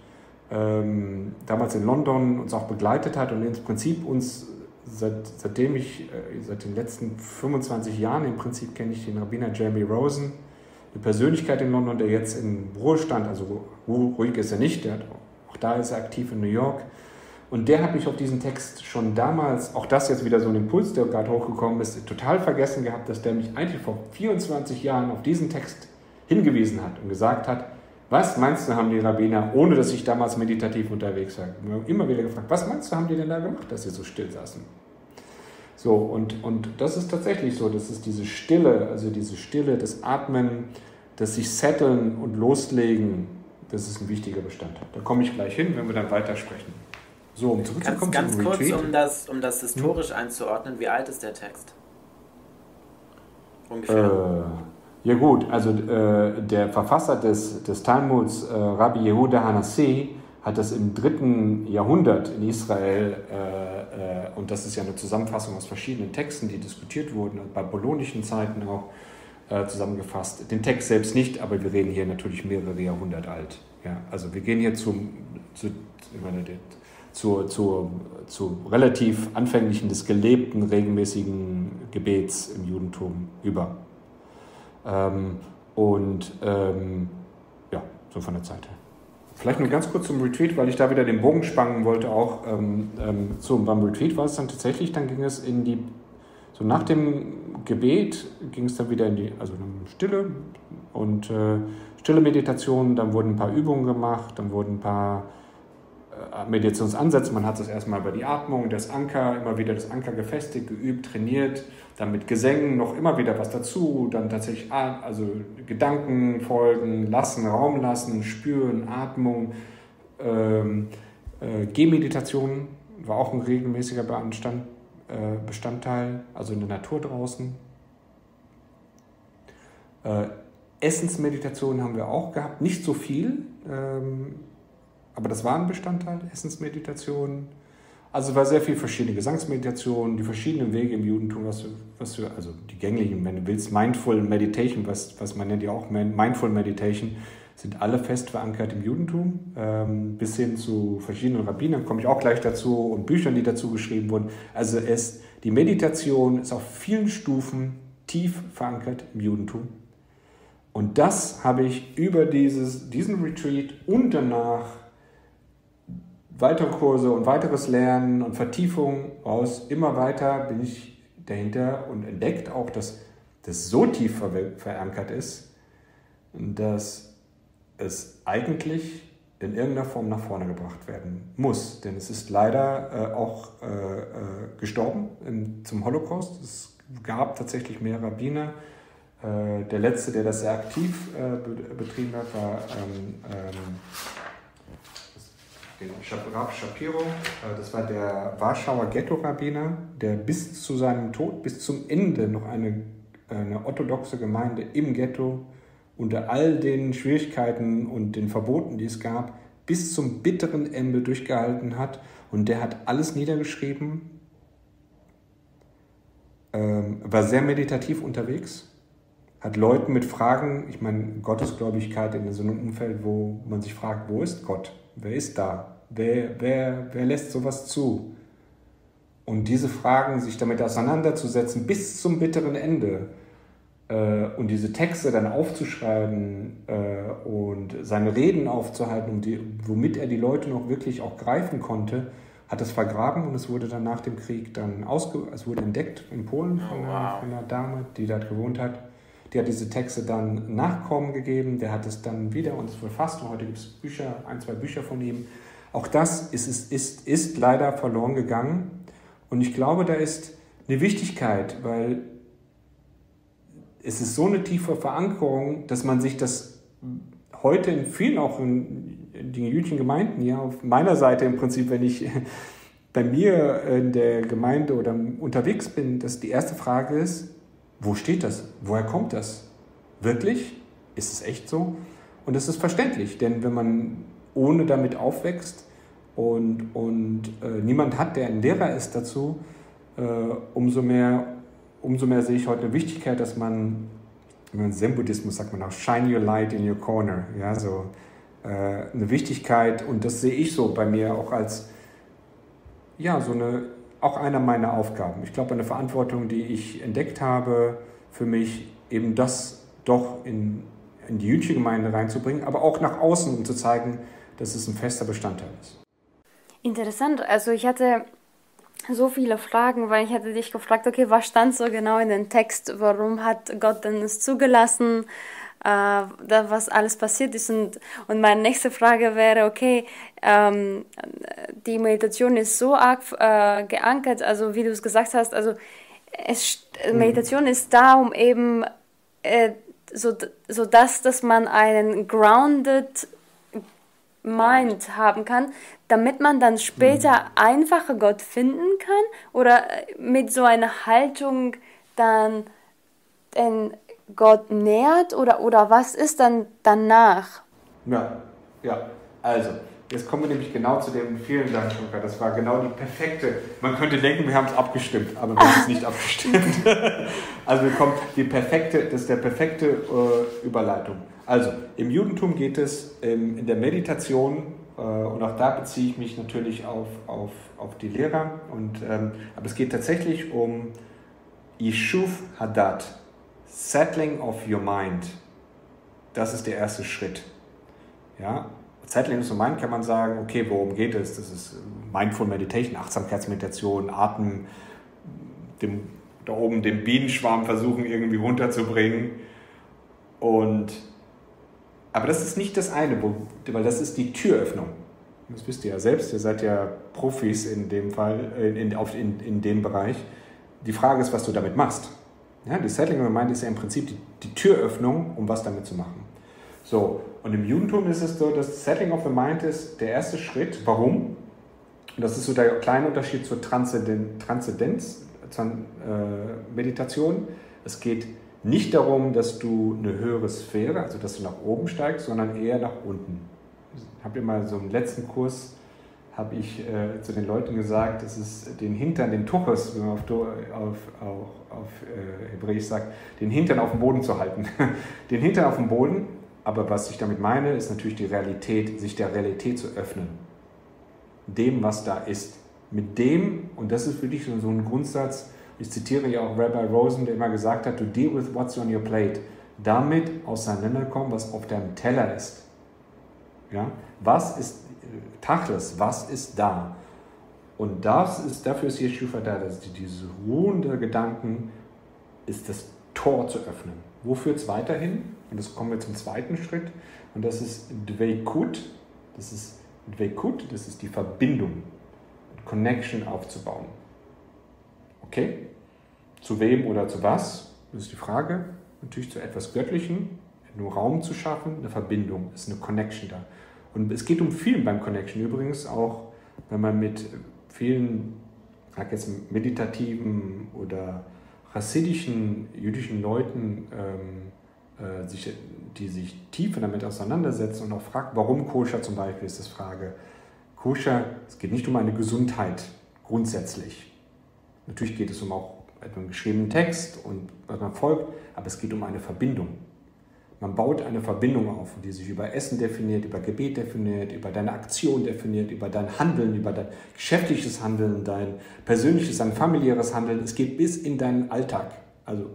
Speaker 2: ähm, damals in London uns auch begleitet hat und ins Prinzip uns, seit, seitdem ich, äh, seit den letzten 25 Jahren im Prinzip kenne ich den Rabbiner Jeremy Rosen, eine Persönlichkeit in London, der jetzt im Ruhestand, also ruhig ist er nicht, der hat, auch da ist er aktiv in New York. Und der hat mich auf diesen Text schon damals, auch das jetzt wieder so ein Impuls, der gerade hochgekommen ist, total vergessen gehabt, dass der mich eigentlich vor 24 Jahren auf diesen Text hingewiesen hat und gesagt hat, was meinst du, haben die Rabbiner, ohne dass ich damals meditativ unterwegs war, immer wieder gefragt, was meinst du, haben die denn da gemacht, dass sie so still saßen? So, und, und das ist tatsächlich so, das ist diese Stille, also diese Stille, das Atmen, das sich setteln und loslegen, das ist ein wichtiger Bestandteil. Da komme ich gleich hin, wenn wir dann weitersprechen. So, um
Speaker 3: zurückzukommen ganz, ganz kurz, um das, um das historisch hm? einzuordnen, wie alt ist der Text?
Speaker 2: Ungefähr. Äh, ja gut, also äh, der Verfasser des, des Talmuds, äh, Rabbi Yehuda Hanassi, hat das im dritten Jahrhundert in Israel, äh, äh, und das ist ja eine Zusammenfassung aus verschiedenen Texten, die diskutiert wurden, bei bolonischen Zeiten auch äh, zusammengefasst. Den Text selbst nicht, aber wir reden hier natürlich mehrere Jahrhundert alt. Ja, also wir gehen hier zum, zu, ich meine, zur, zur, zu relativ anfänglichen des gelebten, regelmäßigen Gebets im Judentum über. Ähm, und ähm, ja, so von der Zeit her. Vielleicht nur ganz kurz zum Retreat, weil ich da wieder den Bogen spannen wollte auch. Ähm, ähm, so, beim Retreat war es dann tatsächlich, dann ging es in die, so nach dem Gebet ging es dann wieder in die, also in Stille und äh, stille Meditation, dann wurden ein paar Übungen gemacht, dann wurden ein paar äh, Meditationsansätze. Man hat das erstmal über die Atmung, das Anker, immer wieder das Anker gefestigt, geübt, trainiert, dann mit Gesängen noch immer wieder was dazu, dann tatsächlich also Gedanken folgen, lassen, Raum lassen, spüren, Atmung, ähm, äh, Gehmeditation war auch ein regelmäßiger äh, Bestandteil, also in der Natur draußen. Essensmeditation haben wir auch gehabt, nicht so viel. Ähm, aber das war ein Bestandteil, Essensmeditation. Also war sehr viel verschiedene Gesangsmeditation, die verschiedenen Wege im Judentum, was, was du, also die gängigen, wenn du willst, Mindful Meditation, was, was man nennt ja auch Mindful Meditation, sind alle fest verankert im Judentum, ähm, bis hin zu verschiedenen Rabbinern, komme ich auch gleich dazu, und Büchern, die dazu geschrieben wurden. Also es, die Meditation ist auf vielen Stufen tief verankert im Judentum. Und das habe ich über dieses, diesen Retreat und danach weitere Kurse und weiteres Lernen und Vertiefung aus. Immer weiter bin ich dahinter und entdeckt auch, dass das so tief ver verankert ist, dass es eigentlich in irgendeiner Form nach vorne gebracht werden muss. Denn es ist leider äh, auch äh, äh, gestorben im, zum Holocaust. Es gab tatsächlich mehr Rabbiner. Äh, der letzte, der das sehr aktiv äh, betrieben hat, war ähm, ähm, den Rav Shapiro. Äh, das war der Warschauer Ghetto-Rabbiner, der bis zu seinem Tod, bis zum Ende noch eine, eine orthodoxe Gemeinde im Ghetto unter all den Schwierigkeiten und den Verboten, die es gab, bis zum bitteren Ende durchgehalten hat. Und der hat alles niedergeschrieben, ähm, war sehr meditativ unterwegs, hat Leuten mit Fragen, ich meine, Gottesgläubigkeit in so einem Umfeld, wo man sich fragt, wo ist Gott? Wer ist da? Wer, wer, wer lässt sowas zu? Und diese Fragen, sich damit auseinanderzusetzen bis zum bitteren Ende, Äh, und diese Texte dann aufzuschreiben äh, und seine Reden aufzuhalten, um die, womit er die Leute noch wirklich auch greifen konnte, hat es vergraben und es wurde dann nach dem Krieg dann ausge es wurde entdeckt in Polen von, oh, wow. einer, von einer Dame, die dort gewohnt hat. Die hat diese Texte dann Nachkommen gegeben, der hat es dann wieder und es verfasst und heute gibt es Bücher, ein, zwei Bücher von ihm. Auch das ist, ist, ist, ist leider verloren gegangen und ich glaube, da ist eine Wichtigkeit, weil es ist so eine tiefe Verankerung, dass man sich das heute in vielen, auch in, den jüdischen Gemeinden, ja, auf meiner Seite im Prinzip, wenn ich bei mir in der Gemeinde oder unterwegs bin, dass die erste Frage ist, wo steht das? Woher kommt das? Wirklich? Ist es echt so? Und das ist verständlich, denn wenn man ohne damit aufwächst und, und äh, niemand hat, der ein Lehrer ist dazu, äh, umso mehr umso mehr sehe ich heute eine Wichtigkeit, dass man, im Zen-Buddhismus sagt man auch, shine your light in your corner. Ja, so äh, eine Wichtigkeit und das sehe ich so bei mir auch als, ja, so eine, auch einer meiner Aufgaben. Ich glaube, eine Verantwortung, die ich entdeckt habe, für mich eben das doch in, in die jüdische Gemeinde reinzubringen, aber auch nach außen, um zu zeigen, dass es ein fester Bestandteil ist.
Speaker 4: Interessant. Also ich hatte so viele Fragen, weil ich hätte dich gefragt, okay, was stand so genau in dem Text? Warum hat Gott denn es zugelassen? Äh, da, was alles passiert ist. Und, und meine nächste Frage wäre, okay, ähm, die Meditation ist so arg äh, geankert, also wie du es gesagt hast, also es, mhm. Meditation ist da, um eben äh, so, so dass, dass man einen grounded Mind haben kann, damit man dann später mhm. einfacher Gott finden kann oder mit so einer Haltung dann den Gott nähert oder, oder was ist dann danach?
Speaker 2: Ja, ja, also jetzt kommen wir nämlich genau zu dem, vielen Dank, Luca, das war genau die perfekte, man könnte denken, wir haben es abgestimmt, aber wir haben es nicht abgestimmt. also kommt die perfekte, das ist der perfekte äh, Überleitung. Also im Judentum geht es ähm, in der Meditation, äh, und auch da beziehe ich mich natürlich auf, auf, auf die Lehrer, und, ähm, aber es geht tatsächlich um Yishuv Hadat, Settling of Your Mind. Das ist der erste Schritt. Ja? Settling of Your Mind kann man sagen, okay, worum geht es? Das ist Mindful Meditation, Achtsamkeitsmeditation, Atem, dem, da oben den Bienenschwarm versuchen irgendwie runterzubringen. Und aber das ist nicht das eine, weil das ist die Türöffnung. Das wisst ihr ja selbst, ihr seid ja Profis in dem Fall, in, in, in, in dem Bereich. Die Frage ist, was du damit machst. Ja, die Settling of the Mind ist ja im Prinzip die, die Türöffnung, um was damit zu machen. So, und im Judentum ist es so, dass Settling of the Mind ist der erste Schritt. Warum? Das ist so der kleine Unterschied zur Transzendenz-Meditation. Äh, es geht nicht darum, dass du eine höhere Sphäre, also dass du nach oben steigst, sondern eher nach unten. Ich habe immer so im letzten Kurs habe ich äh, zu den Leuten gesagt, dass es den Hintern, den Tuches, wie man auf, auf, auf, auf äh, Hebräisch sagt, den Hintern auf dem Boden zu halten. den Hintern auf dem Boden, aber was ich damit meine, ist natürlich die Realität, sich der Realität zu öffnen. Dem, was da ist. Mit dem, und das ist für dich so ein Grundsatz, ich zitiere ja auch Rabbi Rosen, der immer gesagt hat, to deal with what's on your plate. Damit auseinanderkommen, was auf deinem Teller ist. Ja? Was ist äh, Tachlis? Was ist da? Und das ist, dafür ist Yeshua da, dass diese ruhende Gedanken ist das Tor zu öffnen. Wo führt es weiterhin? Und das kommen wir zum zweiten Schritt. Und das ist Dveikut. Das ist Dveikut, das ist die Verbindung, Connection aufzubauen. Okay? Zu wem oder zu was? Das ist die Frage. Natürlich zu etwas Göttlichen, nur Raum zu schaffen, eine Verbindung, ist eine Connection da. Und es geht um viel beim Connection. Übrigens auch, wenn man mit vielen, sag jetzt meditativen oder chassidischen jüdischen Leuten, ähm, äh, sich, die sich tiefer damit auseinandersetzen und auch fragt, warum Koscher zum Beispiel, ist das Frage. Koscher, es geht nicht um eine Gesundheit grundsätzlich. Natürlich geht es um auch einem geschriebenen Text und was man folgt, aber es geht um eine Verbindung. Man baut eine Verbindung auf, die sich über Essen definiert, über Gebet definiert, über deine Aktion definiert, über dein Handeln, über dein geschäftliches Handeln, dein persönliches, dein familiäres Handeln. Es geht bis in deinen Alltag. Also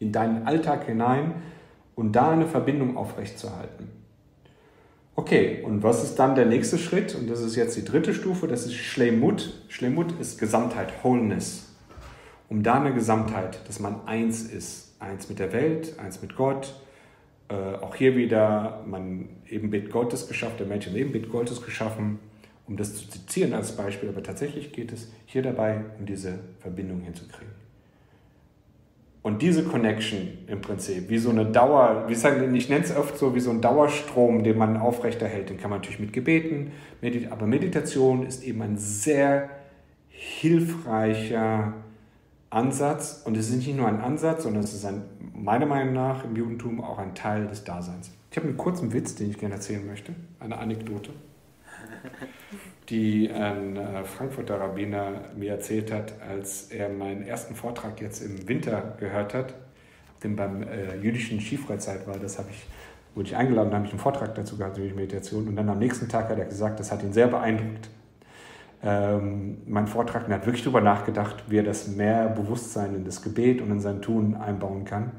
Speaker 2: in deinen Alltag hinein und da eine Verbindung aufrechtzuerhalten. Okay, und was ist dann der nächste Schritt? Und das ist jetzt die dritte Stufe, das ist Schlemut. Schlemut ist Gesamtheit, Wholeness. Um da eine Gesamtheit, dass man eins ist. Eins mit der Welt, eins mit Gott. Äh, auch hier wieder, man eben Bild Gottes geschaffen, der Mensch im Ebenbild Gottes geschaffen, um das zu zitieren als Beispiel. Aber tatsächlich geht es hier dabei, um diese Verbindung hinzukriegen. Und diese Connection im Prinzip, wie so eine Dauer, wie ich, sage, ich nenne es oft so wie so ein Dauerstrom, den man aufrechterhält, den kann man natürlich mit Gebeten, medit aber Meditation ist eben ein sehr hilfreicher Ansatz. Und es ist nicht nur ein Ansatz, sondern es ist ein, meiner Meinung nach im Judentum auch ein Teil des Daseins. Ich habe einen kurzen Witz, den ich gerne erzählen möchte, eine Anekdote die ein äh, Frankfurter Rabbiner mir erzählt hat, als er meinen ersten Vortrag jetzt im Winter gehört hat, den beim äh, jüdischen Skifreizeit war, das habe ich, wurde ich eingeladen, da habe ich einen Vortrag dazu gehabt, über Meditation und dann am nächsten Tag hat er gesagt, das hat ihn sehr beeindruckt. Ähm, mein Vortrag, er hat wirklich darüber nachgedacht, wie er das mehr Bewusstsein in das Gebet und in sein Tun einbauen kann.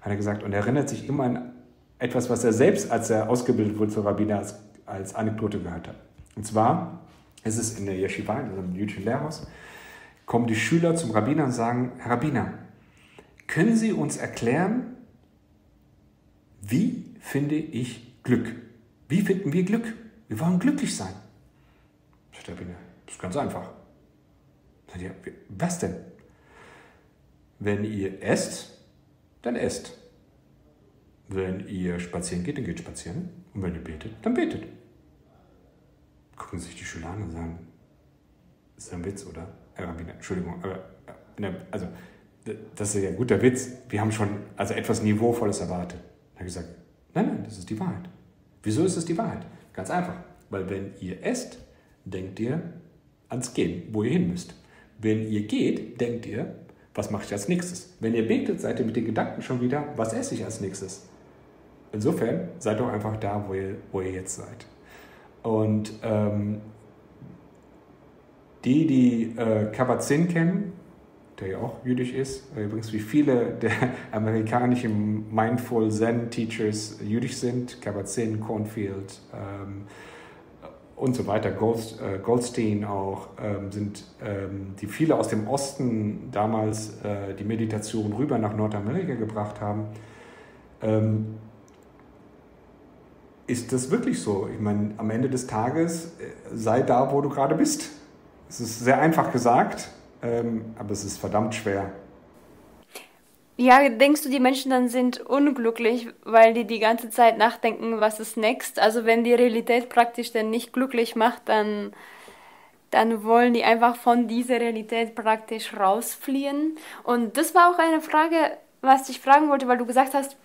Speaker 2: Hat er gesagt, und er erinnert sich immer an etwas, was er selbst, als er ausgebildet wurde zur Rabbiner, als, als Anekdote gehört hat. Und zwar es ist in der Yeshiva, in einem jüdischen Lehrhaus, kommen die Schüler zum Rabbiner und sagen, Herr Rabbiner, können Sie uns erklären, wie finde ich Glück? Wie finden wir Glück? Wir wollen glücklich sein. Sagt der Rabbiner, das ist ganz einfach. Sagt er, was denn? Wenn ihr esst, dann esst. Wenn ihr spazieren geht, dann geht spazieren. Und wenn ihr betet, dann betet gucken sich die Schüler an und sagen, ist ein Witz, oder? Herr Rabbiner, Entschuldigung, aber, äh, also, das ist ja ein guter Witz. Wir haben schon also etwas Niveauvolles erwartet. Er hat gesagt, nein, nein, das ist die Wahrheit. Wieso ist es die Wahrheit? Ganz einfach. Weil wenn ihr esst, denkt ihr ans Gehen, wo ihr hin müsst. Wenn ihr geht, denkt ihr, was mache ich als nächstes? Wenn ihr betet, seid ihr mit den Gedanken schon wieder, was esse ich als nächstes? Insofern seid doch einfach da, wo ihr, wo ihr jetzt seid. Und ähm, die, die äh, Kabat-Zinn kennen, der ja auch jüdisch ist, übrigens wie viele der amerikanischen Mindful Zen Teachers jüdisch sind, Kabat-Zinn, Cornfield ähm, und so weiter, Gold, äh, Goldstein auch, ähm, sind ähm, die viele aus dem Osten damals äh, die Meditation rüber nach Nordamerika gebracht haben. Ist das wirklich so? Ich meine, am Ende des Tages äh, sei da, wo du gerade bist. Es ist sehr einfach gesagt, ähm, aber es ist verdammt schwer.
Speaker 4: Ja, denkst du, die Menschen dann sind unglücklich, weil die die ganze Zeit nachdenken, was ist next? Also wenn die Realität praktisch dann nicht glücklich macht, dann, dann wollen die einfach von dieser Realität praktisch rausfliehen. Und das war auch eine Frage, was ich fragen wollte, weil du gesagt hast,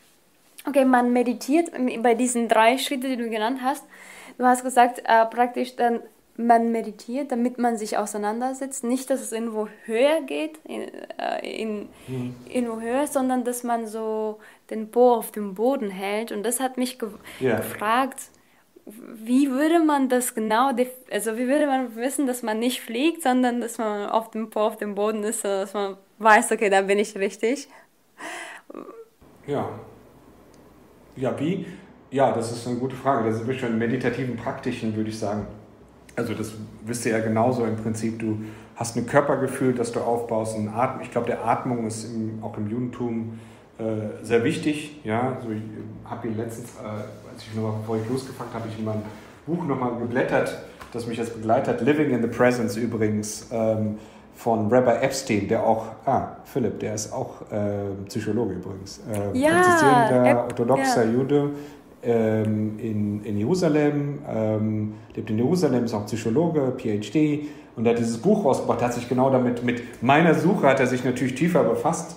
Speaker 4: Okay, man meditiert bei diesen drei Schritten, die du genannt hast. Du hast gesagt, äh, praktisch dann, man meditiert, damit man sich auseinandersetzt. Nicht, dass es irgendwo höher geht, in, äh, in, mhm. irgendwo höher, sondern dass man so den Po auf dem Boden hält. Und das hat mich ge yeah. gefragt, wie würde man das genau, also wie würde man wissen, dass man nicht fliegt, sondern dass man auf dem Po auf dem Boden ist, dass man weiß, okay, da bin ich richtig.
Speaker 2: Ja, ja, wie? Ja, das ist eine gute Frage. Das ist schon meditativen Praktischen, würde ich sagen. Also das wisst ihr ja genauso im Prinzip. Du hast ein Körpergefühl, das du aufbaust. Ein Atmen. Ich glaube, der Atmung ist im, auch im Judentum äh, sehr wichtig. Ja, also ich habe ihn letztens, äh, als ich noch, bevor ich losgefangen habe, ich in mein Buch nochmal geblättert, das mich jetzt begleitet. Living in the Presence übrigens. Ähm, von Rabbi Epstein, der auch, ah, Philipp, der ist auch äh, Psychologe übrigens, äh, ja, praktizierender orthodoxer ja. Jude ähm, in, in Jerusalem, ähm, lebt in Jerusalem, ist auch Psychologe, PhD und er hat dieses Buch rausgebracht, hat sich genau damit, mit meiner Suche hat er sich natürlich tiefer befasst.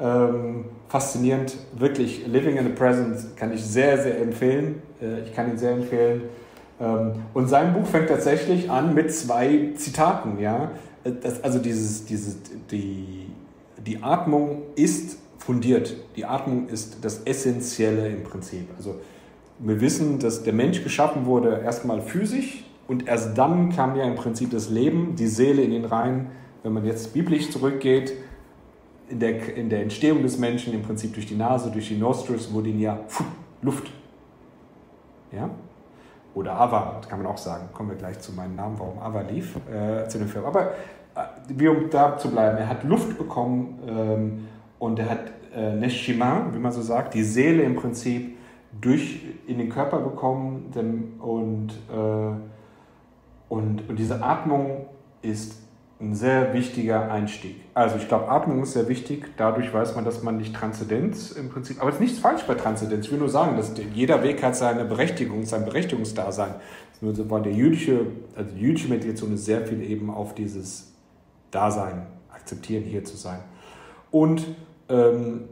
Speaker 2: Ähm, faszinierend, wirklich Living in the Present kann ich sehr, sehr empfehlen. Äh, ich kann ihn sehr empfehlen. Ähm, und sein Buch fängt tatsächlich an mit zwei Zitaten, ja das, also dieses, dieses, die, die Atmung ist fundiert. Die Atmung ist das Essentielle im Prinzip. Also wir wissen, dass der Mensch geschaffen wurde erstmal physisch und erst dann kam ja im Prinzip das Leben, die Seele in ihn rein. Wenn man jetzt biblisch zurückgeht, in der, in der Entstehung des Menschen im Prinzip durch die Nase, durch die Nostrils wurde ihnen ja Luft. Ja? Oder Ava, kann man auch sagen. Kommen wir gleich zu meinem Namen, warum Ava lief, äh, zu dem Film. Aber äh, wie um da zu bleiben, er hat Luft bekommen ähm, und er hat äh, Neshima, wie man so sagt, die Seele im Prinzip durch in den Körper bekommen und, äh, und, und diese Atmung ist ein sehr wichtiger Einstieg. Also ich glaube, Atmung ist sehr wichtig. Dadurch weiß man, dass man nicht Transzendenz im Prinzip, aber es ist nichts falsch bei Transzendenz. Ich will nur sagen, dass jeder Weg hat seine Berechtigung, sein Berechtigungsdasein. Nur so war der jüdische, also die jüdische Meditation ist sehr viel eben auf dieses Dasein, akzeptieren, hier zu sein. Und ähm,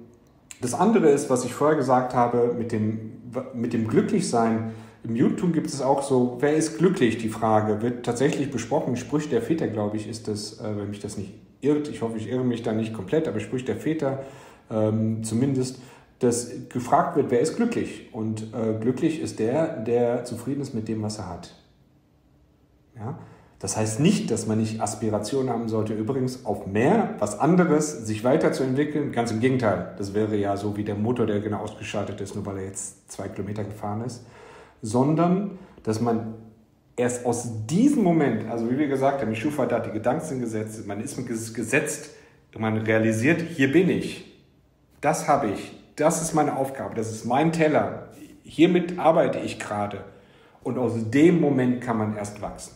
Speaker 2: das andere ist, was ich vorher gesagt habe, mit dem, mit dem Glücklichsein. Im Judentum gibt es auch so, wer ist glücklich? Die Frage wird tatsächlich besprochen. Sprüche der Väter, glaube ich, ist das, äh, wenn mich das nicht irrt. Ich hoffe, ich irre mich da nicht komplett, aber Sprüche der Väter ähm, zumindest, dass gefragt wird, wer ist glücklich? Und äh, glücklich ist der, der zufrieden ist mit dem, was er hat. Ja? Das heißt nicht, dass man nicht Aspirationen haben sollte, übrigens auf mehr, was anderes, sich weiterzuentwickeln. Ganz im Gegenteil. Das wäre ja so wie der Motor, der genau ausgeschaltet ist, nur weil er jetzt zwei Kilometer gefahren ist. Sondern, dass man erst aus diesem Moment, also wie wir gesagt haben, die Schufa hat die Gedanken sind gesetzt, man ist gesetzt, man realisiert, hier bin ich. Das habe ich. Das ist meine Aufgabe. Das ist mein Teller. Hiermit arbeite ich gerade. Und aus dem Moment kann man erst wachsen.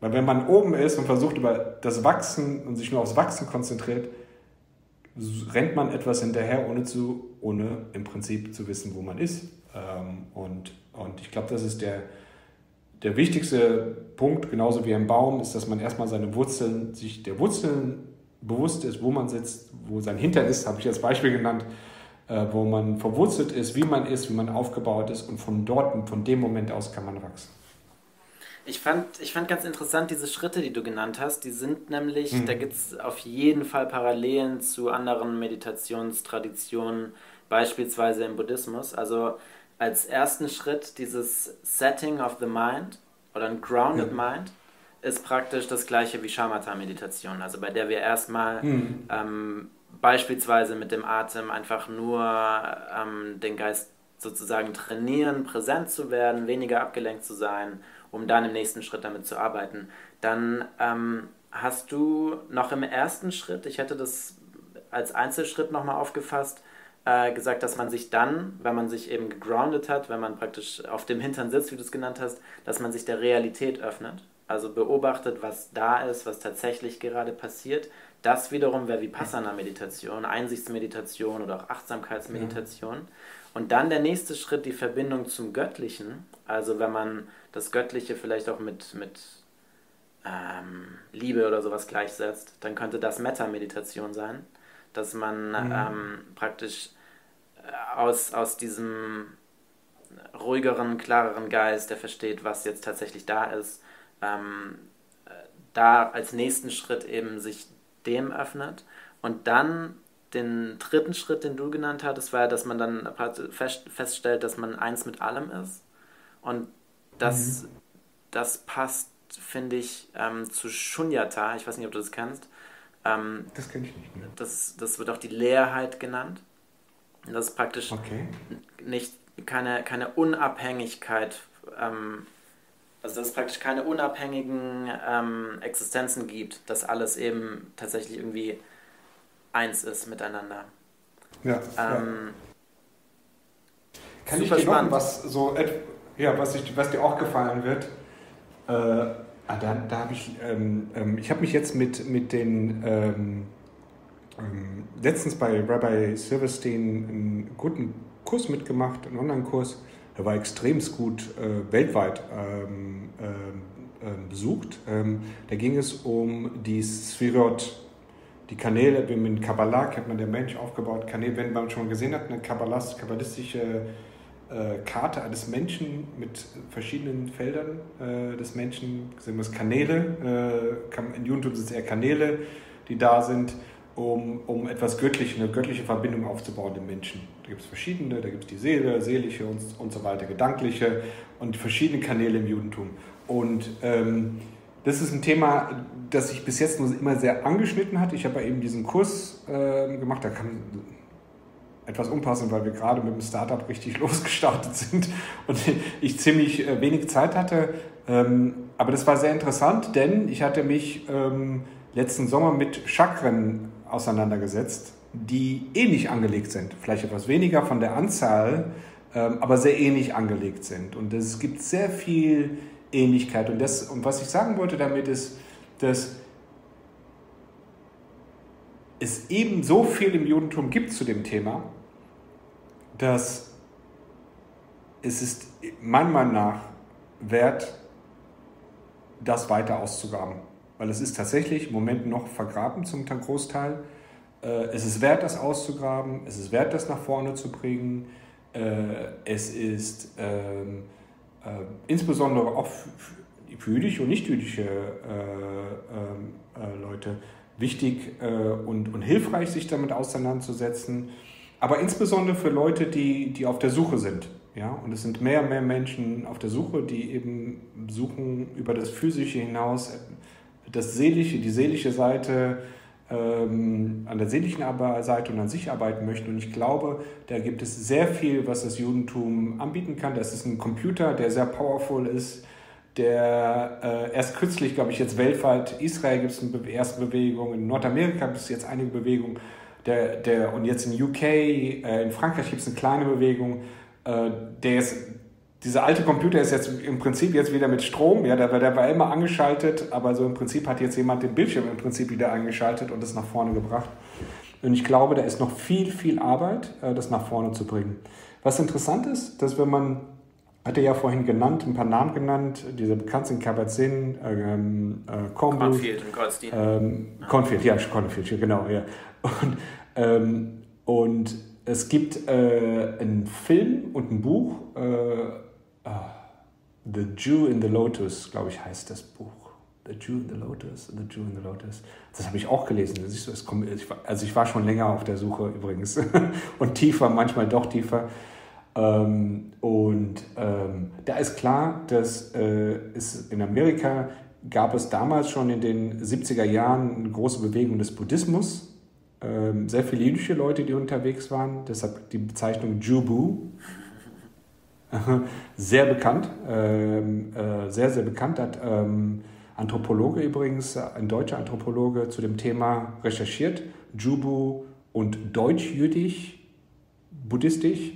Speaker 2: Weil wenn man oben ist und versucht über das Wachsen und sich nur aufs Wachsen konzentriert, rennt man etwas hinterher, ohne, zu, ohne im Prinzip zu wissen, wo man ist. Ähm, und, und ich glaube, das ist der, der wichtigste Punkt, genauso wie ein Baum, ist, dass man erstmal seine Wurzeln, sich der Wurzeln bewusst ist, wo man sitzt, wo sein Hintern ist, habe ich als Beispiel genannt, äh, wo man verwurzelt ist, wie man ist, wie man aufgebaut ist und von dort und von dem Moment aus kann man wachsen.
Speaker 3: Ich fand, ich fand ganz interessant diese Schritte, die du genannt hast. Die sind nämlich, mhm. da gibt es auf jeden Fall Parallelen zu anderen Meditationstraditionen, beispielsweise im Buddhismus. Also als ersten Schritt dieses Setting of the Mind oder ein Grounded ja. Mind ist praktisch das gleiche wie Shamatha-Meditation, also bei der wir erstmal mhm. ähm, beispielsweise mit dem Atem einfach nur ähm, den Geist sozusagen trainieren, präsent zu werden, weniger abgelenkt zu sein um dann im nächsten Schritt damit zu arbeiten. Dann ähm, hast du noch im ersten Schritt, ich hätte das als Einzelschritt nochmal aufgefasst, äh, gesagt, dass man sich dann, wenn man sich eben gegroundet hat, wenn man praktisch auf dem Hintern sitzt, wie du es genannt hast, dass man sich der Realität öffnet. Also beobachtet, was da ist, was tatsächlich gerade passiert. Das wiederum wäre Vipassana-Meditation, Einsichtsmeditation oder auch Achtsamkeitsmeditation. Ja. Und dann der nächste Schritt, die Verbindung zum Göttlichen. Also wenn man das Göttliche vielleicht auch mit, mit ähm, Liebe oder sowas gleichsetzt, dann könnte das Metta-Meditation sein, dass man mhm. ähm, praktisch äh, aus, aus diesem ruhigeren, klareren Geist, der versteht, was jetzt tatsächlich da ist, ähm, äh, da als nächsten Schritt eben sich dem öffnet und dann den dritten Schritt, den du genannt hattest, war, dass man dann feststellt, dass man eins mit allem ist. Und das, mhm. das passt, finde ich, ähm, zu Shunyata. Ich weiß nicht, ob du das kennst. Ähm,
Speaker 2: das kenne ich nicht. Mehr.
Speaker 3: Das, das wird auch die Leerheit genannt. Das ist praktisch okay. nicht, keine, keine Unabhängigkeit, ähm, also dass es praktisch keine unabhängigen ähm, Existenzen gibt, dass alles eben tatsächlich irgendwie eins ist miteinander.
Speaker 2: Ja. Ähm, ja. Kann ich dir noch was so ja, was, ich, was dir auch gefallen wird, äh, ah, da, da habe ich, ähm, ähm, ich habe mich jetzt mit, mit den, ähm, ähm, letztens bei Rabbi Silverstein einen guten Kurs mitgemacht, einen Online-Kurs, der war extrem gut äh, weltweit ähm, ähm, besucht. da ging es um die Sphirot, die Kanäle, mit Kabbalah hat man der Mensch aufgebaut, Kanäle, wenn man schon gesehen hat, eine kabbalistische äh, Karte eines Menschen mit verschiedenen Feldern äh, des Menschen, sehen wir es Kanäle, äh, in Judentum sind es eher Kanäle, die da sind, um, um etwas Göttliches, eine göttliche Verbindung aufzubauen im Menschen. Da gibt es verschiedene, da gibt es die Seele, seelische und, und so weiter, gedankliche und verschiedene Kanäle im Judentum. Und ähm, das ist ein Thema, das ich bis jetzt nur immer sehr angeschnitten hatte. Ich habe ja eben diesen Kurs äh, gemacht, da kam etwas unpassend, weil wir gerade mit dem Startup richtig losgestartet sind und ich ziemlich äh, wenig Zeit hatte. Ähm, aber das war sehr interessant, denn ich hatte mich ähm, letzten Sommer mit Chakren auseinandergesetzt, die ähnlich angelegt sind. Vielleicht etwas weniger von der Anzahl, ähm, aber sehr ähnlich angelegt sind. Und es gibt sehr viel Ähnlichkeit. Und, das, und was ich sagen wollte damit ist, dass es eben so viel im Judentum gibt zu dem Thema, dass es ist meiner Meinung nach wert, das weiter auszugraben. Weil es ist tatsächlich im Moment noch vergraben zum Großteil. Äh, es ist wert, das auszugraben. Es ist wert, das nach vorne zu bringen. Äh, es ist ähm, äh, insbesondere auch für jüdische und nicht-jüdische ähm, Leute wichtig und, und hilfreich, sich damit auseinanderzusetzen. Aber insbesondere für Leute, die, die auf der Suche sind. Ja? Und es sind mehr und mehr Menschen auf der Suche, die eben suchen über das Physische hinaus, das Seelische, die seelische Seite, ähm, an der seelischen Seite und an sich arbeiten möchten. Und ich glaube, da gibt es sehr viel, was das Judentum anbieten kann. Das ist ein Computer, der sehr powerful ist, der äh, erst kürzlich, glaube ich, jetzt weltweit, Israel gibt es eine erste Bewegung, in Nordamerika gibt es jetzt einige Bewegungen, der, der, und jetzt in UK, äh, in Frankreich gibt es eine kleine Bewegung, äh, der jetzt dieser alte Computer ist jetzt im Prinzip jetzt wieder mit Strom, ja, der, der war immer angeschaltet, aber so im Prinzip hat jetzt jemand den Bildschirm im Prinzip wieder eingeschaltet und es nach vorne gebracht. Und ich glaube, da ist noch viel, viel Arbeit, äh, das nach vorne zu bringen. Was interessant ist, dass wenn man, hatte ja vorhin genannt, ein paar Namen genannt, diese bekannt sind Kabat-Zinn, ähm, äh, Cornfield und Goldstein. Ähm, Cornfield, ja, Cornfield, genau, ja. Und, ähm, und es gibt äh, einen Film und ein Buch, äh, Ah, the Jew in the Lotus, glaube ich, heißt das Buch. The Jew in the Lotus, The Jew in the Lotus. Das habe ich auch gelesen. Also ich war schon länger auf der Suche übrigens und tiefer, manchmal doch tiefer. Ähm, und ähm, da ist klar, dass äh, es in Amerika gab es damals schon in den 70er Jahren eine große Bewegung des Buddhismus. Ähm, sehr viele jüdische Leute, die unterwegs waren. Deshalb die Bezeichnung Jubu sehr bekannt, ähm, äh, sehr, sehr bekannt. Hat ähm, Anthropologe übrigens, ein deutscher Anthropologe zu dem Thema recherchiert, Jubu und deutsch-jüdisch, buddhistisch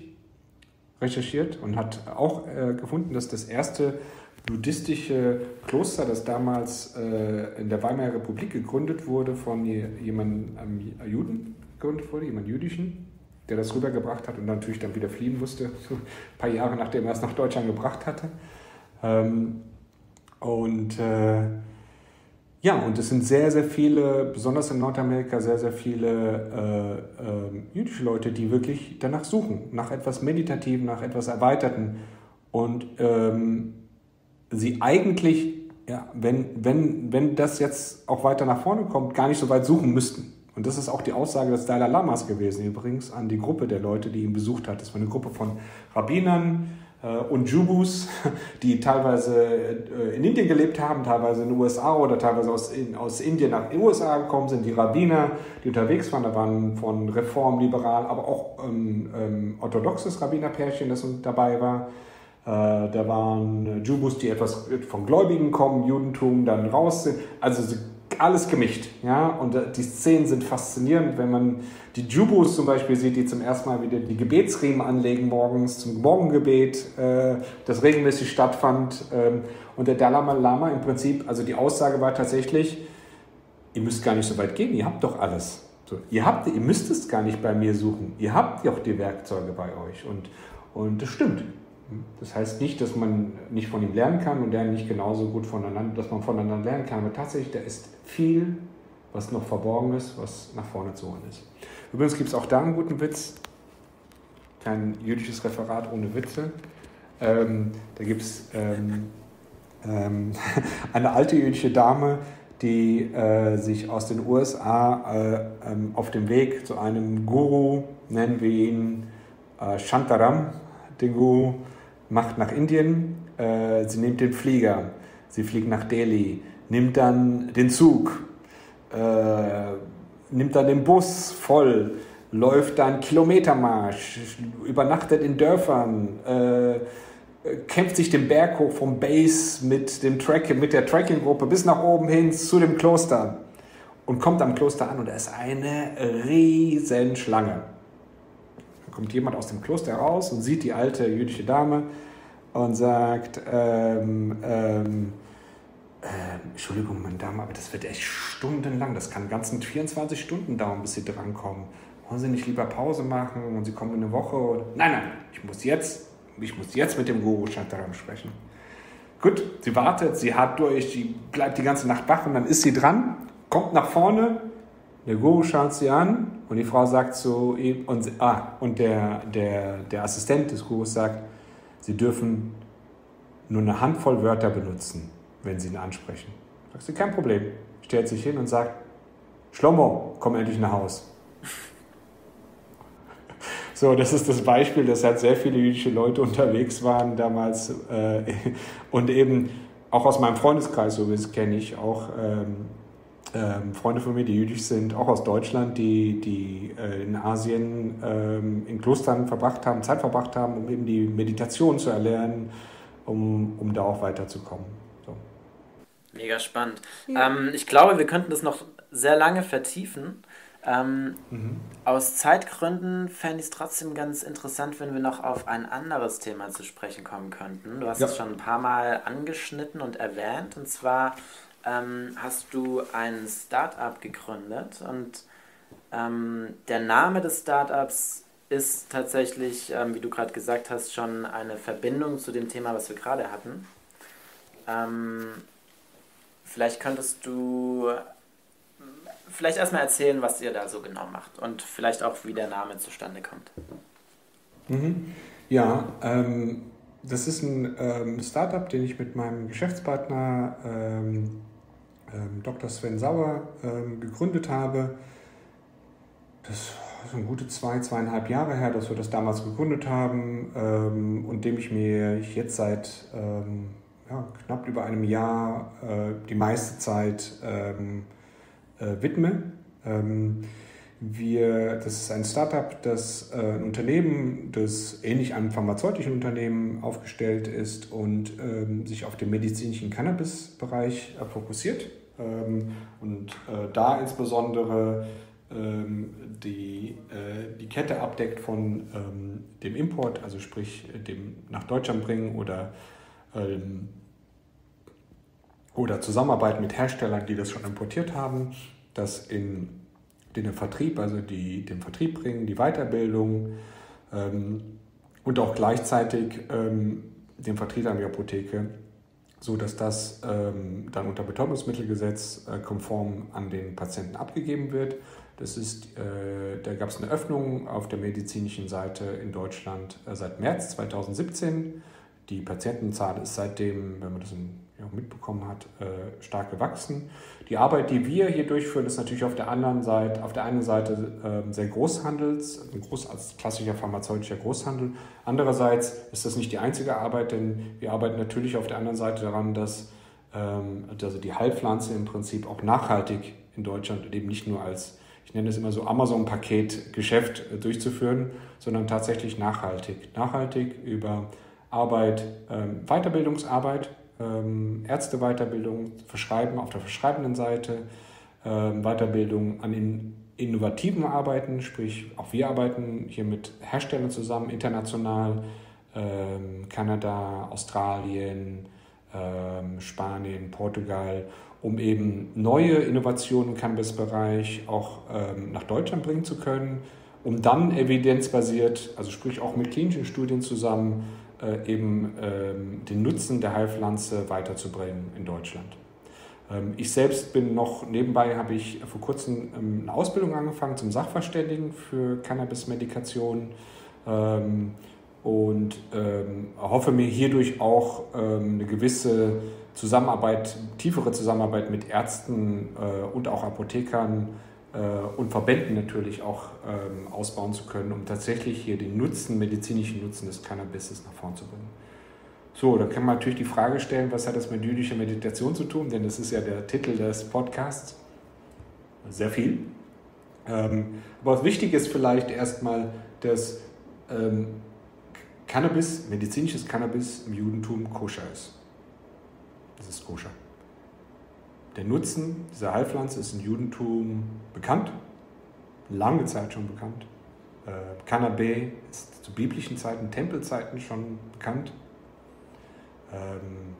Speaker 2: recherchiert und hat auch äh, gefunden, dass das erste buddhistische Kloster, das damals äh, in der Weimarer Republik gegründet wurde, von jemandem, Juden gegründet wurde, jemand jüdischen, der das rübergebracht hat und natürlich dann wieder fliehen musste, ein paar Jahre nachdem er es nach Deutschland gebracht hatte. Ähm, und äh, ja, und es sind sehr, sehr viele, besonders in Nordamerika, sehr, sehr viele äh, äh, jüdische Leute, die wirklich danach suchen, nach etwas Meditativen, nach etwas Erweiterten. Und ähm, sie eigentlich, ja, wenn, wenn, wenn das jetzt auch weiter nach vorne kommt, gar nicht so weit suchen müssten. Und das ist auch die Aussage des Dalai Lamas gewesen, übrigens, an die Gruppe der Leute, die ihn besucht hat. Das war eine Gruppe von Rabbinern und Jubus, die teilweise äh, in Indien gelebt haben, teilweise in den USA oder teilweise aus, in, aus Indien nach den USA gekommen sind. Die Rabbiner, die unterwegs waren, da waren von Reform, Liberal, aber auch ähm, ähm, orthodoxes Rabbinerpärchen, das dabei war. Äh, da waren Jubus, die etwas von Gläubigen kommen, Judentum, dann raus sind. Also alles gemischt. Ja? Und äh, die Szenen sind faszinierend, wenn man die Jubus zum Beispiel sieht, die zum ersten Mal wieder die Gebetsriemen anlegen morgens zum Morgengebet, äh, das regelmäßig stattfand. Ähm, und der Dalai Lama im Prinzip, also die Aussage war tatsächlich, ihr müsst gar nicht so weit gehen, ihr habt doch alles. So, ihr, habt, ihr müsst es gar nicht bei mir suchen, ihr habt ja auch die Werkzeuge bei euch. Und, und das stimmt. Das heißt nicht, dass man nicht von ihm lernen kann und der nicht genauso gut voneinander, dass man voneinander lernen kann, aber tatsächlich, da ist viel, was noch verborgen ist, was nach vorne zu holen ist. Übrigens gibt es auch da einen guten Witz, kein jüdisches Referat ohne Witze. Ähm, da gibt es ähm, ähm, eine alte jüdische Dame, die äh, sich aus den USA äh, ähm, auf dem Weg zu einem Guru, nennen wir ihn äh, Shantaram, den Guru, macht nach Indien. Äh, sie nimmt den Flieger. Sie fliegt nach Delhi, nimmt dann den Zug, äh, nimmt dann den Bus voll, läuft dann Kilometermarsch, übernachtet in Dörfern, äh, kämpft sich den Berg hoch vom Base mit, dem Track, mit der Trekkinggruppe bis nach oben hin zu dem Kloster und kommt am Kloster an und da ist eine riesen Schlange. Kommt jemand aus dem Kloster raus und sieht die alte jüdische Dame und sagt, ähm, ähm, äh, Entschuldigung, meine Dame, aber das wird echt stundenlang, das kann ganzen 24 Stunden dauern, bis Sie drankommen. Wollen Sie nicht lieber Pause machen und Sie kommen in eine Woche? Nein, nein, ich muss jetzt, ich muss jetzt mit dem Guru Shantaram sprechen. Gut, sie wartet, sie hat durch, sie bleibt die ganze Nacht wach und dann ist sie dran, kommt nach vorne, der Guru schaut sie an und die Frau sagt zu ihm, und, ah, und der, der, der Assistent des Gurus sagt, sie dürfen nur eine Handvoll Wörter benutzen, wenn sie ihn ansprechen. Sagt sie, kein Problem. Stellt sich hin und sagt, Schlomo, komm endlich nach Haus. So, das ist das Beispiel, dass halt sehr viele jüdische Leute unterwegs waren damals äh, und eben auch aus meinem Freundeskreis, so wie es kenne ich, auch ähm, ähm, Freunde von mir, die jüdisch sind, auch aus Deutschland, die, die äh, in Asien ähm, in Klostern verbracht haben, Zeit verbracht haben, um eben die Meditation zu erlernen, um, um da auch weiterzukommen. So.
Speaker 3: Mega spannend. Ja. Ähm, ich glaube, wir könnten das noch sehr lange vertiefen. Ähm, mhm. Aus Zeitgründen fände ich es trotzdem ganz interessant, wenn wir noch auf ein anderes Thema zu sprechen kommen könnten. Du hast ja. es schon ein paar Mal angeschnitten und erwähnt, und zwar ähm, hast du ein Startup gegründet und ähm, der Name des Startups ist tatsächlich, ähm, wie du gerade gesagt hast, schon eine Verbindung zu dem Thema, was wir gerade hatten. Ähm, vielleicht könntest du vielleicht erstmal erzählen, was ihr da so genau macht und vielleicht auch, wie der Name zustande kommt.
Speaker 2: Mhm. Ja, ähm, das ist ein ähm, Startup, den ich mit meinem Geschäftspartner ähm, Dr. Sven Sauer ähm, gegründet habe. Das ist so gute zwei, zweieinhalb Jahre her, dass wir das damals gegründet haben ähm, und dem ich mir jetzt seit ähm, ja, knapp über einem Jahr äh, die meiste Zeit ähm, äh, widme. Ähm, wir, das ist ein Startup, das äh, ein Unternehmen, das ähnlich einem pharmazeutischen Unternehmen aufgestellt ist und ähm, sich auf den medizinischen Cannabis-Bereich fokussiert. Ähm, und äh, da insbesondere ähm, die, äh, die Kette abdeckt von ähm, dem Import, also sprich dem nach Deutschland bringen oder, oder Zusammenarbeit mit Herstellern, die das schon importiert haben, das in den Vertrieb, also die, den Vertrieb bringen, die Weiterbildung und auch gleichzeitig den Vertrieb an die Apotheke so dass das ähm, dann unter Betäubungsmittelgesetz äh, konform an den Patienten abgegeben wird. Das ist, äh, da gab es eine Öffnung auf der medizinischen Seite in Deutschland äh, seit März 2017. Die Patientenzahl ist seitdem, wenn man das in mitbekommen hat, äh, stark gewachsen. Die Arbeit, die wir hier durchführen, ist natürlich auf der anderen Seite, auf der einen Seite äh, sehr Großhandels, ein groß, als klassischer pharmazeutischer Großhandel. Andererseits ist das nicht die einzige Arbeit, denn wir arbeiten natürlich auf der anderen Seite daran, dass ähm, also die Heilpflanze im Prinzip auch nachhaltig in Deutschland eben nicht nur als ich nenne es immer so Amazon-Paket-Geschäft äh, durchzuführen, sondern tatsächlich nachhaltig. Nachhaltig über Arbeit, ähm, Weiterbildungsarbeit, ähm, Ärzteweiterbildung, Verschreiben auf der verschreibenden Seite, ähm, Weiterbildung an in innovativen Arbeiten, sprich auch wir arbeiten hier mit Herstellern zusammen, international, ähm, Kanada, Australien, ähm, Spanien, Portugal, um eben neue Innovationen im Cannabis-Bereich auch ähm, nach Deutschland bringen zu können, um dann evidenzbasiert, also sprich auch mit klinischen Studien zusammen, äh, eben ähm, den Nutzen der Heilpflanze weiterzubringen in Deutschland. Ähm, ich selbst bin noch, nebenbei habe ich vor kurzem ähm, eine Ausbildung angefangen zum Sachverständigen für Cannabis-Medikation und hoffe mir hierdurch auch eine gewisse Zusammenarbeit, tiefere Zusammenarbeit mit Ärzten äh, und auch Apothekern äh, und Verbänden natürlich auch ähm, ausbauen zu können, um tatsächlich hier den Nutzen, medizinischen Nutzen des Cannabis nach vorn zu bringen. So, dann kann man natürlich die Frage stellen, was hat das mit jüdischer Meditation zu tun? Denn das ist ja der Titel des Podcasts. Sehr viel. Ähm, aber wichtig ist vielleicht erstmal, dass ähm, Cannabis, medizinisches Cannabis im Judentum koscher ist. Das ist koscher. Der Nutzen dieser Heilpflanze ist im Judentum bekannt, lange Zeit schon bekannt. Äh, Cannabis ist zu biblischen Zeiten, Tempelzeiten schon bekannt. Ähm,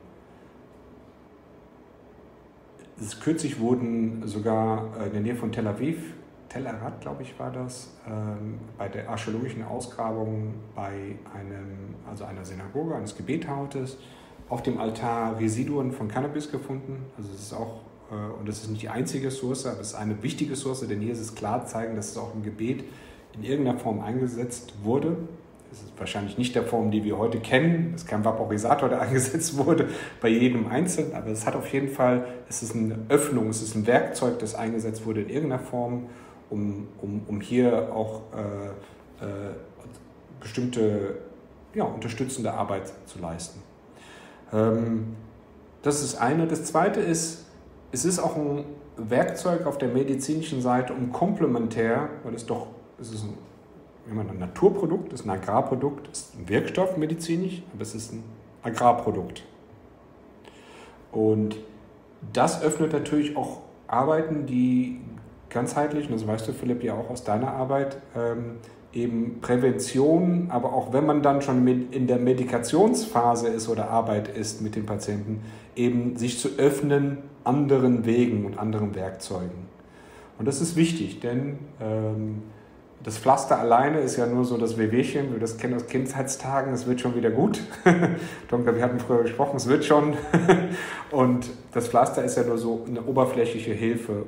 Speaker 2: es, kürzlich wurden sogar in der Nähe von Tel Aviv, Tel Arad, glaube ich, war das, ähm, bei der archäologischen Ausgrabung bei einem, also einer Synagoge, eines Gebethauses, auf dem Altar Residuen von Cannabis gefunden. Also es ist auch, äh, und das ist nicht die einzige Source, aber es ist eine wichtige Source, denn hier ist es klar zeigen, dass es auch im Gebet in irgendeiner Form eingesetzt wurde. Es ist wahrscheinlich nicht der Form, die wir heute kennen. Es ist kein Vaporisator, der eingesetzt wurde bei jedem Einzelnen, aber es hat auf jeden Fall, es ist eine Öffnung, es ist ein Werkzeug, das eingesetzt wurde in irgendeiner Form, um, um, um hier auch äh, äh, bestimmte ja, unterstützende Arbeit zu leisten. Ähm, das ist eine. Das zweite ist, es ist auch ein Werkzeug auf der medizinischen Seite, um komplementär, weil es doch, es ist ein ein Naturprodukt, ist ein Agrarprodukt, ist ein Wirkstoff medizinisch, aber es ist ein Agrarprodukt. Und das öffnet natürlich auch Arbeiten, die ganzheitlich, und das weißt du, Philipp, ja auch aus deiner Arbeit, ähm, eben Prävention, aber auch wenn man dann schon mit in der Medikationsphase ist oder Arbeit ist mit den Patienten, eben sich zu öffnen anderen Wegen und anderen Werkzeugen. Und das ist wichtig, denn ähm, das Pflaster alleine ist ja nur so das Wehwehchen, wir das kennen aus Kindheitstagen, es wird schon wieder gut. Donker, wir hatten früher gesprochen, es wird schon. Und das Pflaster ist ja nur so eine oberflächliche Hilfe,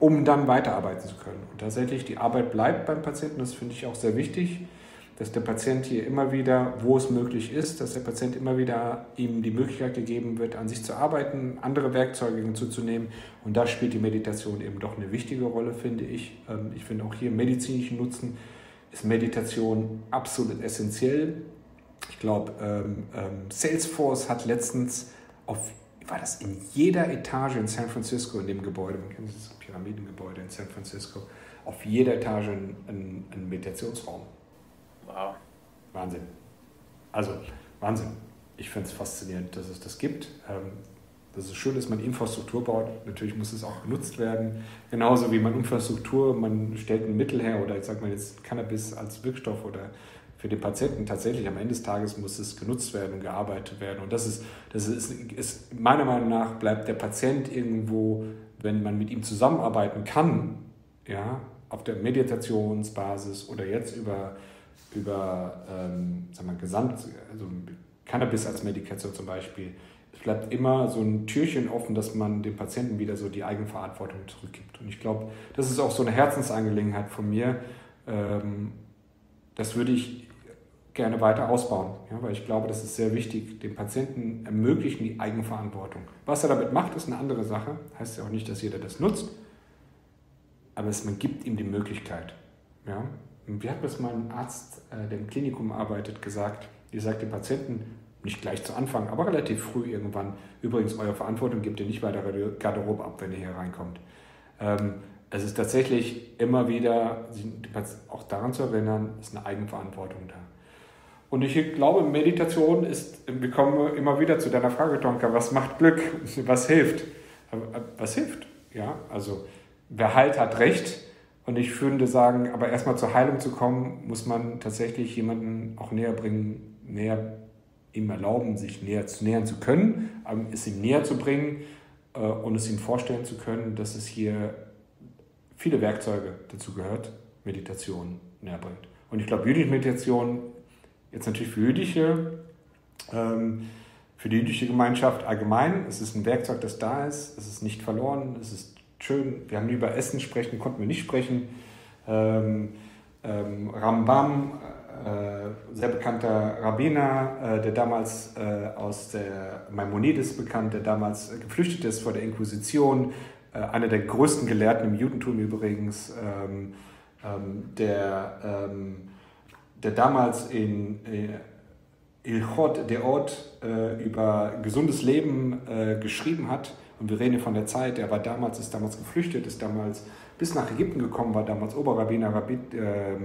Speaker 2: um dann weiterarbeiten zu können. Und tatsächlich, die Arbeit bleibt beim Patienten, das finde ich auch sehr wichtig dass der Patient hier immer wieder, wo es möglich ist, dass der Patient immer wieder ihm die Möglichkeit gegeben wird, an sich zu arbeiten, andere Werkzeuge hinzuzunehmen. Und da spielt die Meditation eben doch eine wichtige Rolle, finde ich. Ähm, ich finde auch hier medizinischen Nutzen ist Meditation absolut essentiell. Ich glaube, ähm, ähm, Salesforce hat letztens auf, war das in jeder Etage in San Francisco, in dem Gebäude, man kennt das Pyramidengebäude in San Francisco, auf jeder Etage einen, einen Meditationsraum.
Speaker 3: Wow.
Speaker 2: Wahnsinn. Also, Wahnsinn. Ich finde es faszinierend, dass es das gibt. Ähm, dass es schön ist, man Infrastruktur baut. Natürlich muss es auch genutzt werden. Genauso wie man Infrastruktur, man stellt ein Mittel her oder ich sage mal jetzt Cannabis als Wirkstoff oder für den Patienten tatsächlich am Ende des Tages muss es genutzt werden und gearbeitet werden. Und das ist, das ist, ist meiner Meinung nach bleibt der Patient irgendwo, wenn man mit ihm zusammenarbeiten kann, ja, auf der Meditationsbasis oder jetzt über über ähm, sagen wir, Gesamt, also Cannabis als Medikation zum Beispiel, es bleibt immer so ein Türchen offen, dass man dem Patienten wieder so die Eigenverantwortung zurückgibt. Und ich glaube, das ist auch so eine Herzensangelegenheit von mir. Ähm, das würde ich gerne weiter ausbauen, ja, weil ich glaube, das ist sehr wichtig. Dem Patienten ermöglichen die Eigenverantwortung. Was er damit macht, ist eine andere Sache. Heißt ja auch nicht, dass jeder das nutzt, aber es, man gibt ihm die Möglichkeit. Ja? Wie hat das mal ein Arzt, äh, der im Klinikum arbeitet, gesagt? Ihr sagt dem Patienten, nicht gleich zu Anfang, aber relativ früh irgendwann, übrigens, eure Verantwortung gebt ihr nicht bei der Garderobe ab, wenn ihr hier reinkommt. Ähm, es ist tatsächlich immer wieder, auch daran zu erinnern, ist eine Eigenverantwortung da. Und ich glaube, Meditation ist, wir kommen immer wieder zu deiner Frage, Tonka, was macht Glück? Was hilft? Was hilft? Ja, also wer heilt, hat Recht. Und ich würde sagen, aber erstmal zur Heilung zu kommen, muss man tatsächlich jemanden auch näher bringen, näher ihm erlauben, sich näher zu nähern zu können, es ihm näher zu bringen äh, und es ihm vorstellen zu können, dass es hier viele Werkzeuge dazu gehört, Meditation näher bringt. Und ich glaube, jüdische Meditation, jetzt natürlich für jüdische, ähm, für die jüdische Gemeinschaft allgemein, es ist ein Werkzeug, das da ist, es ist nicht verloren, es ist schön, wir haben über Essen sprechen, konnten wir nicht sprechen. Ähm, ähm, Rambam, äh, sehr bekannter Rabbiner, äh, der damals äh, aus der Maimonides bekannt, der damals geflüchtet ist vor der Inquisition, einer der größten Gelehrten im Judentum übrigens, der, der damals in, äh, Ilchot Deot äh, über gesundes Leben äh, geschrieben hat. Und wir reden hier von der Zeit, er war damals, ist damals geflüchtet, ist damals bis nach Ägypten gekommen, war damals Oberrabbiner, Rabbit, äh,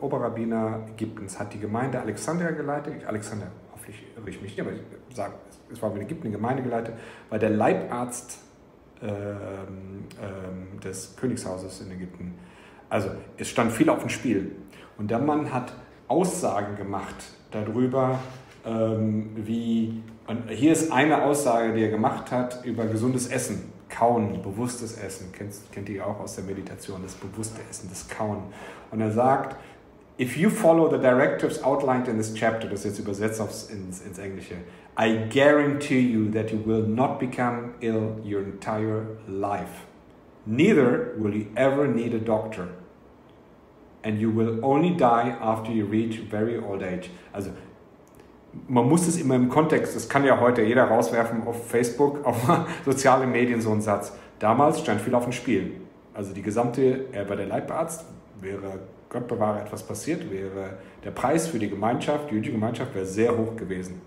Speaker 2: Oberrabbiner Ägyptens, hat die Gemeinde Alexandria geleitet. Alexander, hoffentlich irre ich mich nicht, aber ich sage, es war in Ägypten eine Gemeinde geleitet, war der Leibarzt ähm, des Königshauses in Ägypten. Also es stand viel auf dem Spiel. Und der Mann hat Aussagen gemacht darüber, ähm, wie, und hier ist eine Aussage, die er gemacht hat über gesundes Essen, Kauen, bewusstes Essen, kennt, kennt ihr auch aus der Meditation, das bewusste Essen, das Kauen. Und er sagt, if you follow the directives outlined in this chapter, das ist jetzt übersetzt aufs, ins, ins Englische, I guarantee you that you will not become ill your entire life. Neither will you ever need a doctor. And you will only die after you reach very old age. Also man muss es immer im Kontext, das kann ja heute jeder rauswerfen auf Facebook, auf soziale Medien, so ein Satz. Damals stand viel auf dem Spiel. Also die gesamte, er war der Leibarzt, wäre Gott bewahre etwas passiert, wäre der Preis für die Gemeinschaft, die jüdische Gemeinschaft, wäre sehr hoch gewesen.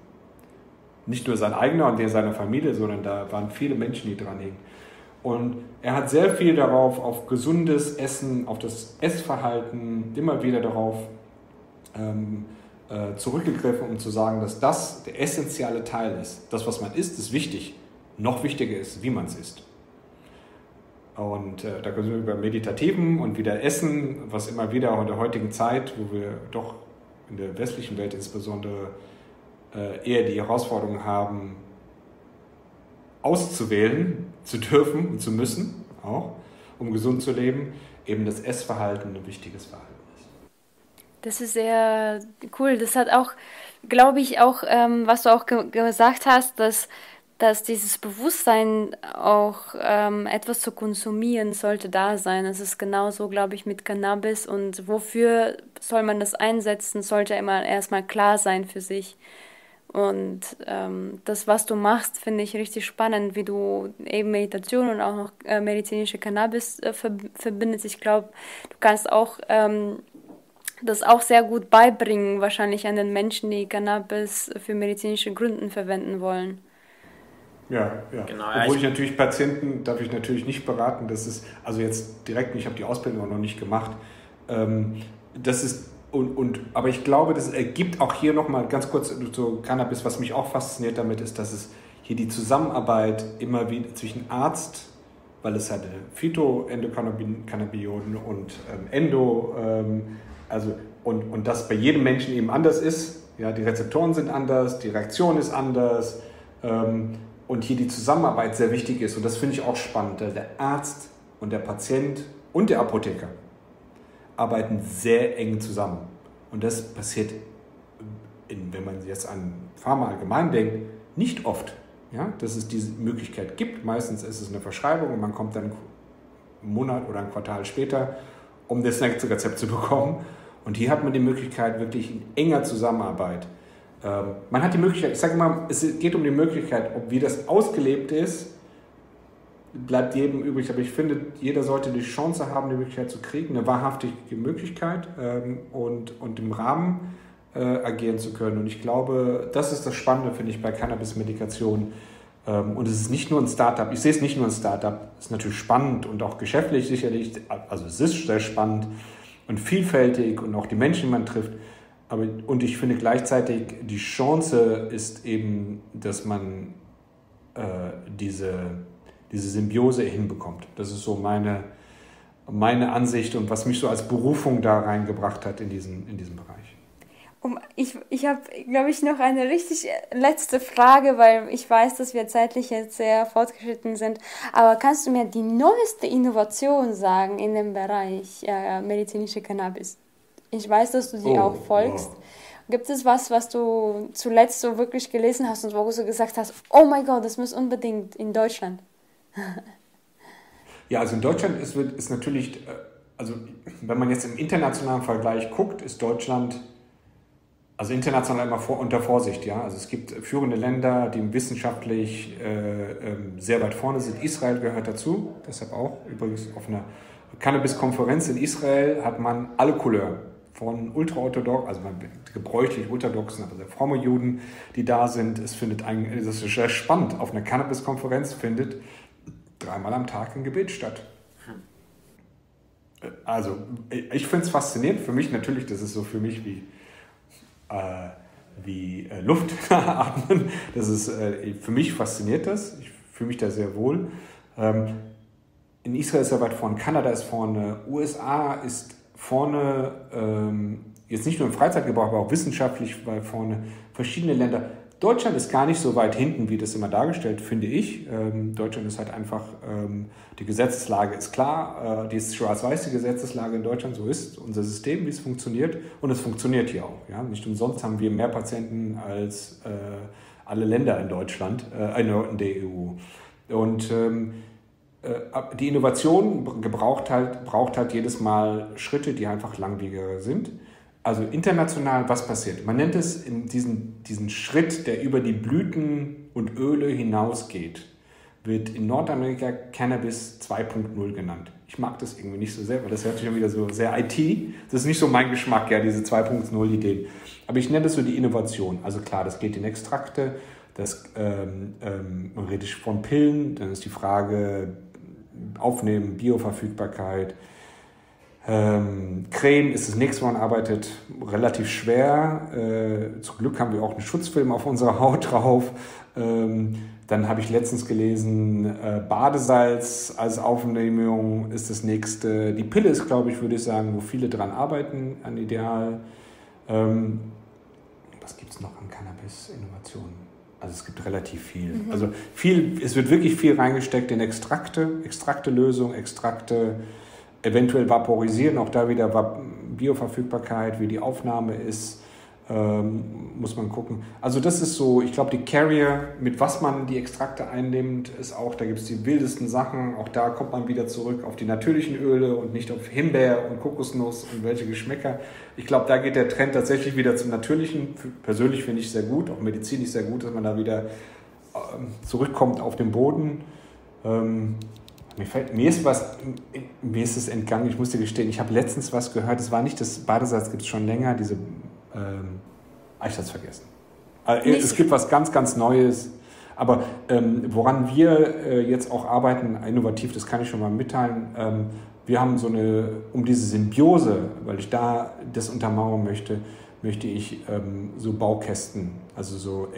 Speaker 2: Nicht nur sein eigener und der seiner Familie, sondern da waren viele Menschen, die dran hingen. Und er hat sehr viel darauf, auf gesundes Essen, auf das Essverhalten, immer wieder darauf ähm, äh, zurückgegriffen, um zu sagen, dass das der essentielle Teil ist. Das, was man isst, ist wichtig. Noch wichtiger ist, wie man es isst. Und äh, da können wir über Meditativen und wieder Essen, was immer wieder auch in der heutigen Zeit, wo wir doch in der westlichen Welt insbesondere äh, eher die Herausforderung haben, auszuwählen zu dürfen und zu müssen, auch, um gesund zu leben, eben das Essverhalten ein wichtiges Verhalten ist.
Speaker 4: Das ist sehr cool. Das hat auch, glaube ich, auch, ähm, was du auch ge gesagt hast, dass, dass dieses Bewusstsein auch ähm, etwas zu konsumieren sollte da sein. Es ist genauso, glaube ich, mit Cannabis und wofür soll man das einsetzen, sollte immer erstmal klar sein für sich. Und ähm, das, was du machst, finde ich richtig spannend, wie du eben Meditation und auch noch äh, medizinische Cannabis äh, ver verbindest. Ich glaube, du kannst auch ähm, das auch sehr gut beibringen, wahrscheinlich an den Menschen, die Cannabis für medizinische Gründe verwenden wollen.
Speaker 2: Ja, ja. Genau, Obwohl ich natürlich Patienten, darf ich natürlich nicht beraten, das ist, also jetzt direkt, ich habe die Ausbildung auch noch nicht gemacht, ähm, das ist und, und, aber ich glaube, das ergibt auch hier nochmal ganz kurz zu Cannabis, was mich auch fasziniert damit ist, dass es hier die Zusammenarbeit immer wieder zwischen Arzt, weil es halt Phytoendokannabinoiden und ähm, Endo, ähm, also und, und das bei jedem Menschen eben anders ist. Ja, die Rezeptoren sind anders, die Reaktion ist anders ähm, und hier die Zusammenarbeit sehr wichtig ist. Und das finde ich auch spannend. Der Arzt und der Patient und der Apotheker arbeiten sehr eng zusammen. Und das passiert, in, wenn man jetzt an Pharma allgemein denkt, nicht oft. Ja, dass es diese Möglichkeit gibt. Meistens ist es eine Verschreibung und man kommt dann einen Monat oder ein Quartal später, um das nächste Rezept zu bekommen. Und hier hat man die Möglichkeit wirklich in enger Zusammenarbeit. Ähm, man hat die Möglichkeit, ich sage mal, es geht um die Möglichkeit, ob wie das ausgelebt ist, bleibt jedem übrig. Aber ich finde, jeder sollte die Chance haben, die Möglichkeit zu kriegen, eine wahrhaftige Möglichkeit ähm, und, und im Rahmen äh, agieren zu können. Und ich glaube, das ist das Spannende, finde ich, bei Cannabis-Medikation. Ähm, und es ist nicht nur ein Startup. Ich sehe es nicht nur ein Startup. Es ist natürlich spannend und auch geschäftlich sicherlich. Also es ist sehr spannend und vielfältig und auch die Menschen, die man trifft. Aber, und ich finde gleichzeitig, die Chance ist eben, dass man äh, diese diese Symbiose hinbekommt. Das ist so meine, meine Ansicht und was mich so als Berufung da reingebracht hat in diesen, in diesen Bereich.
Speaker 4: Um, ich ich habe, glaube ich, noch eine richtig letzte Frage, weil ich weiß, dass wir zeitlich jetzt sehr fortgeschritten sind. Aber kannst du mir die neueste Innovation sagen in dem Bereich äh, medizinische Cannabis? Ich weiß, dass du sie oh, auch folgst. Oh. Gibt es was, was du zuletzt so wirklich gelesen hast und wo du gesagt hast, oh mein Gott, das muss unbedingt in Deutschland?
Speaker 2: Ja, also in Deutschland ist, ist natürlich, äh, also wenn man jetzt im internationalen Vergleich guckt, ist Deutschland, also international immer vor, unter Vorsicht, ja. Also es gibt führende Länder, die wissenschaftlich äh, äh, sehr weit vorne sind. Israel gehört dazu, deshalb auch übrigens auf einer Cannabis-Konferenz in Israel hat man alle Couleur von ultraorthodox, also gebräuchlich orthodoxen, aber sehr fromme Juden, die da sind. Es findet ein, das ist sehr spannend, auf einer Cannabis-Konferenz findet dreimal am Tag ein Gebet statt. Also, ich finde es faszinierend. Für mich natürlich, das ist so für mich wie, äh, wie äh, Luft atmen. Das ist, äh, für mich fasziniert das. Ich fühle mich da sehr wohl. Ähm, in Israel ist er weit vorne, Kanada ist vorne, USA ist vorne, ähm, jetzt nicht nur im Freizeitgebrauch, aber auch wissenschaftlich weit vorne, verschiedene Länder. Deutschland ist gar nicht so weit hinten, wie das immer dargestellt, finde ich. Ähm, Deutschland ist halt einfach, ähm, die Gesetzeslage ist klar, äh, die ist schwarz-weiß, die Gesetzeslage in Deutschland, so ist unser System, wie es funktioniert und es funktioniert hier auch. Ja? Nicht umsonst haben wir mehr Patienten als äh, alle Länder in Deutschland, äh, in der EU. Und ähm, äh, die Innovation gebraucht halt, braucht halt jedes Mal Schritte, die einfach langwieriger sind. Also international, was passiert? Man nennt es in diesen, diesen Schritt, der über die Blüten und Öle hinausgeht, wird in Nordamerika Cannabis 2.0 genannt. Ich mag das irgendwie nicht so sehr, weil das hört sich ja wieder so sehr IT. Das ist nicht so mein Geschmack, ja, diese 2.0 Ideen. Aber ich nenne das so die Innovation. Also klar, das geht in Extrakte, das, ähm, ähm, man redet von Pillen, dann ist die Frage Aufnehmen, Bioverfügbarkeit, ähm, Creme ist das nächste, man arbeitet relativ schwer. Äh, zum Glück haben wir auch einen Schutzfilm auf unserer Haut drauf. Ähm, dann habe ich letztens gelesen, äh, Badesalz als Aufnehmung ist das nächste. Die Pille ist, glaube ich, würde ich sagen, wo viele dran arbeiten, an Ideal. Ähm, was gibt es noch an Cannabis-Innovationen? Also es gibt relativ viel. Mhm. Also viel, es wird wirklich viel reingesteckt in Extrakte, Extrakte-Lösung, Extrakte, eventuell vaporisieren, auch da wieder Bioverfügbarkeit, wie die Aufnahme ist, ähm, muss man gucken. Also das ist so, ich glaube, die Carrier, mit was man die Extrakte einnimmt, ist auch, da gibt es die wildesten Sachen. Auch da kommt man wieder zurück auf die natürlichen Öle und nicht auf Himbeer und Kokosnuss und welche Geschmäcker. Ich glaube, da geht der Trend tatsächlich wieder zum Natürlichen. Persönlich finde ich sehr gut, auch medizinisch sehr gut, dass man da wieder ähm, zurückkommt auf den Boden. Ähm, mir, fällt, mir, ist was, mir ist es entgangen, ich muss dir gestehen, ich habe letztens was gehört, es war nicht das Badesalz, gibt es schon länger, diese, ähm, ah, ich habe es vergessen. Also, es gibt was ganz, ganz Neues, aber ähm, woran wir äh, jetzt auch arbeiten, innovativ, das kann ich schon mal mitteilen, ähm, wir haben so eine, um diese Symbiose, weil ich da das untermauern möchte, möchte ich ähm, so Baukästen, also so,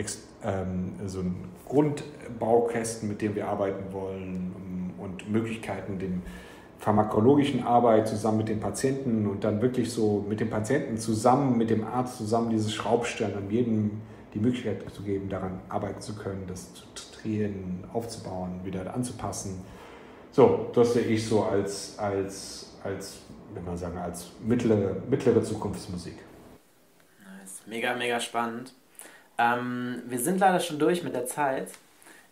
Speaker 2: ähm, so Grundbaukästen, mit denen wir arbeiten wollen, und Möglichkeiten, den pharmakologischen Arbeit zusammen mit den Patienten und dann wirklich so mit dem Patienten zusammen, mit dem Arzt zusammen dieses Schraubstern an jedem die Möglichkeit zu geben, daran arbeiten zu können, das zu drehen, aufzubauen, wieder anzupassen. So, das sehe ich so als, als, als wenn man sagen, als mittlere, mittlere Zukunftsmusik.
Speaker 3: Nice. Mega, mega spannend. Ähm, wir sind leider schon durch mit der Zeit.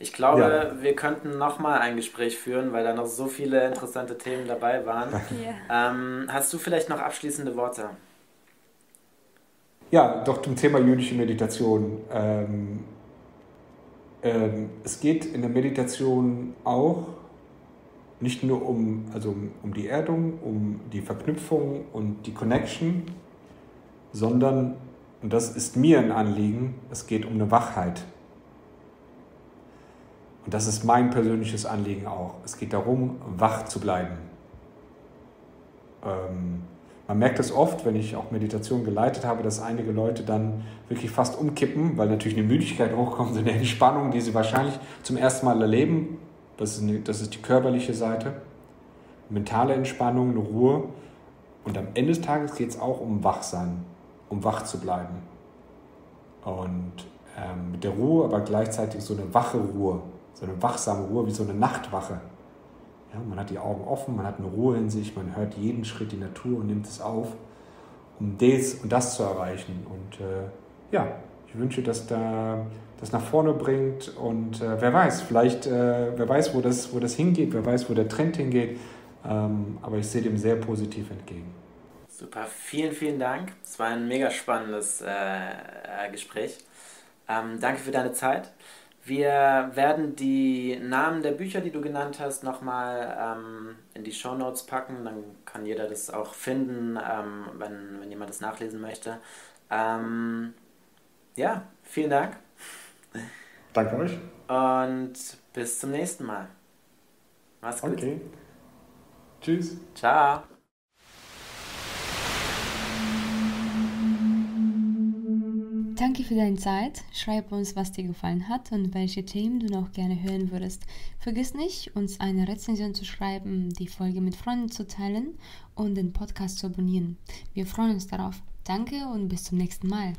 Speaker 3: Ich glaube, ja. wir könnten nochmal ein Gespräch führen, weil da noch so viele interessante Themen dabei waren. Ja. Ähm, hast du vielleicht noch abschließende Worte?
Speaker 2: Ja, doch zum Thema jüdische Meditation. Ähm, ähm, es geht in der Meditation auch nicht nur um, also um, um die Erdung, um die Verknüpfung und die Connection, sondern, und das ist mir ein Anliegen, es geht um eine Wachheit. Und das ist mein persönliches Anliegen auch. Es geht darum, wach zu bleiben. Ähm, man merkt es oft, wenn ich auch Meditation geleitet habe, dass einige Leute dann wirklich fast umkippen, weil natürlich eine Müdigkeit hochkommt, so eine Entspannung, die sie wahrscheinlich zum ersten Mal erleben. Das ist, eine, das ist die körperliche Seite. Mentale Entspannung, eine Ruhe. Und am Ende des Tages geht es auch um Wachsein, um wach zu bleiben. Und ähm, mit der Ruhe, aber gleichzeitig so eine wache Ruhe so eine wachsame Ruhe, wie so eine Nachtwache. Ja, man hat die Augen offen, man hat eine Ruhe in sich, man hört jeden Schritt die Natur und nimmt es auf, um das und das zu erreichen. Und äh, ja, ich wünsche, dass da das nach vorne bringt und äh, wer weiß, vielleicht, äh, wer weiß, wo das, wo das hingeht, wer weiß, wo der Trend hingeht. Ähm, aber ich sehe dem sehr positiv entgegen.
Speaker 3: Super, vielen, vielen Dank. Es war ein mega spannendes äh, Gespräch. Ähm, danke für deine Zeit. Wir werden die Namen der Bücher, die du genannt hast, nochmal ähm, in die Show Notes packen. Dann kann jeder das auch finden, ähm, wenn, wenn jemand das nachlesen möchte. Ähm, ja, vielen Dank.
Speaker 2: Danke euch.
Speaker 3: Und bis zum nächsten Mal. Mach's gut.
Speaker 2: Okay. Tschüss.
Speaker 3: Ciao.
Speaker 4: Danke für deine Zeit. Schreib uns, was dir gefallen hat und welche Themen du noch gerne hören würdest. Vergiss nicht, uns eine Rezension zu schreiben, die Folge mit Freunden zu teilen und den Podcast zu abonnieren. Wir freuen uns darauf. Danke und bis zum nächsten Mal.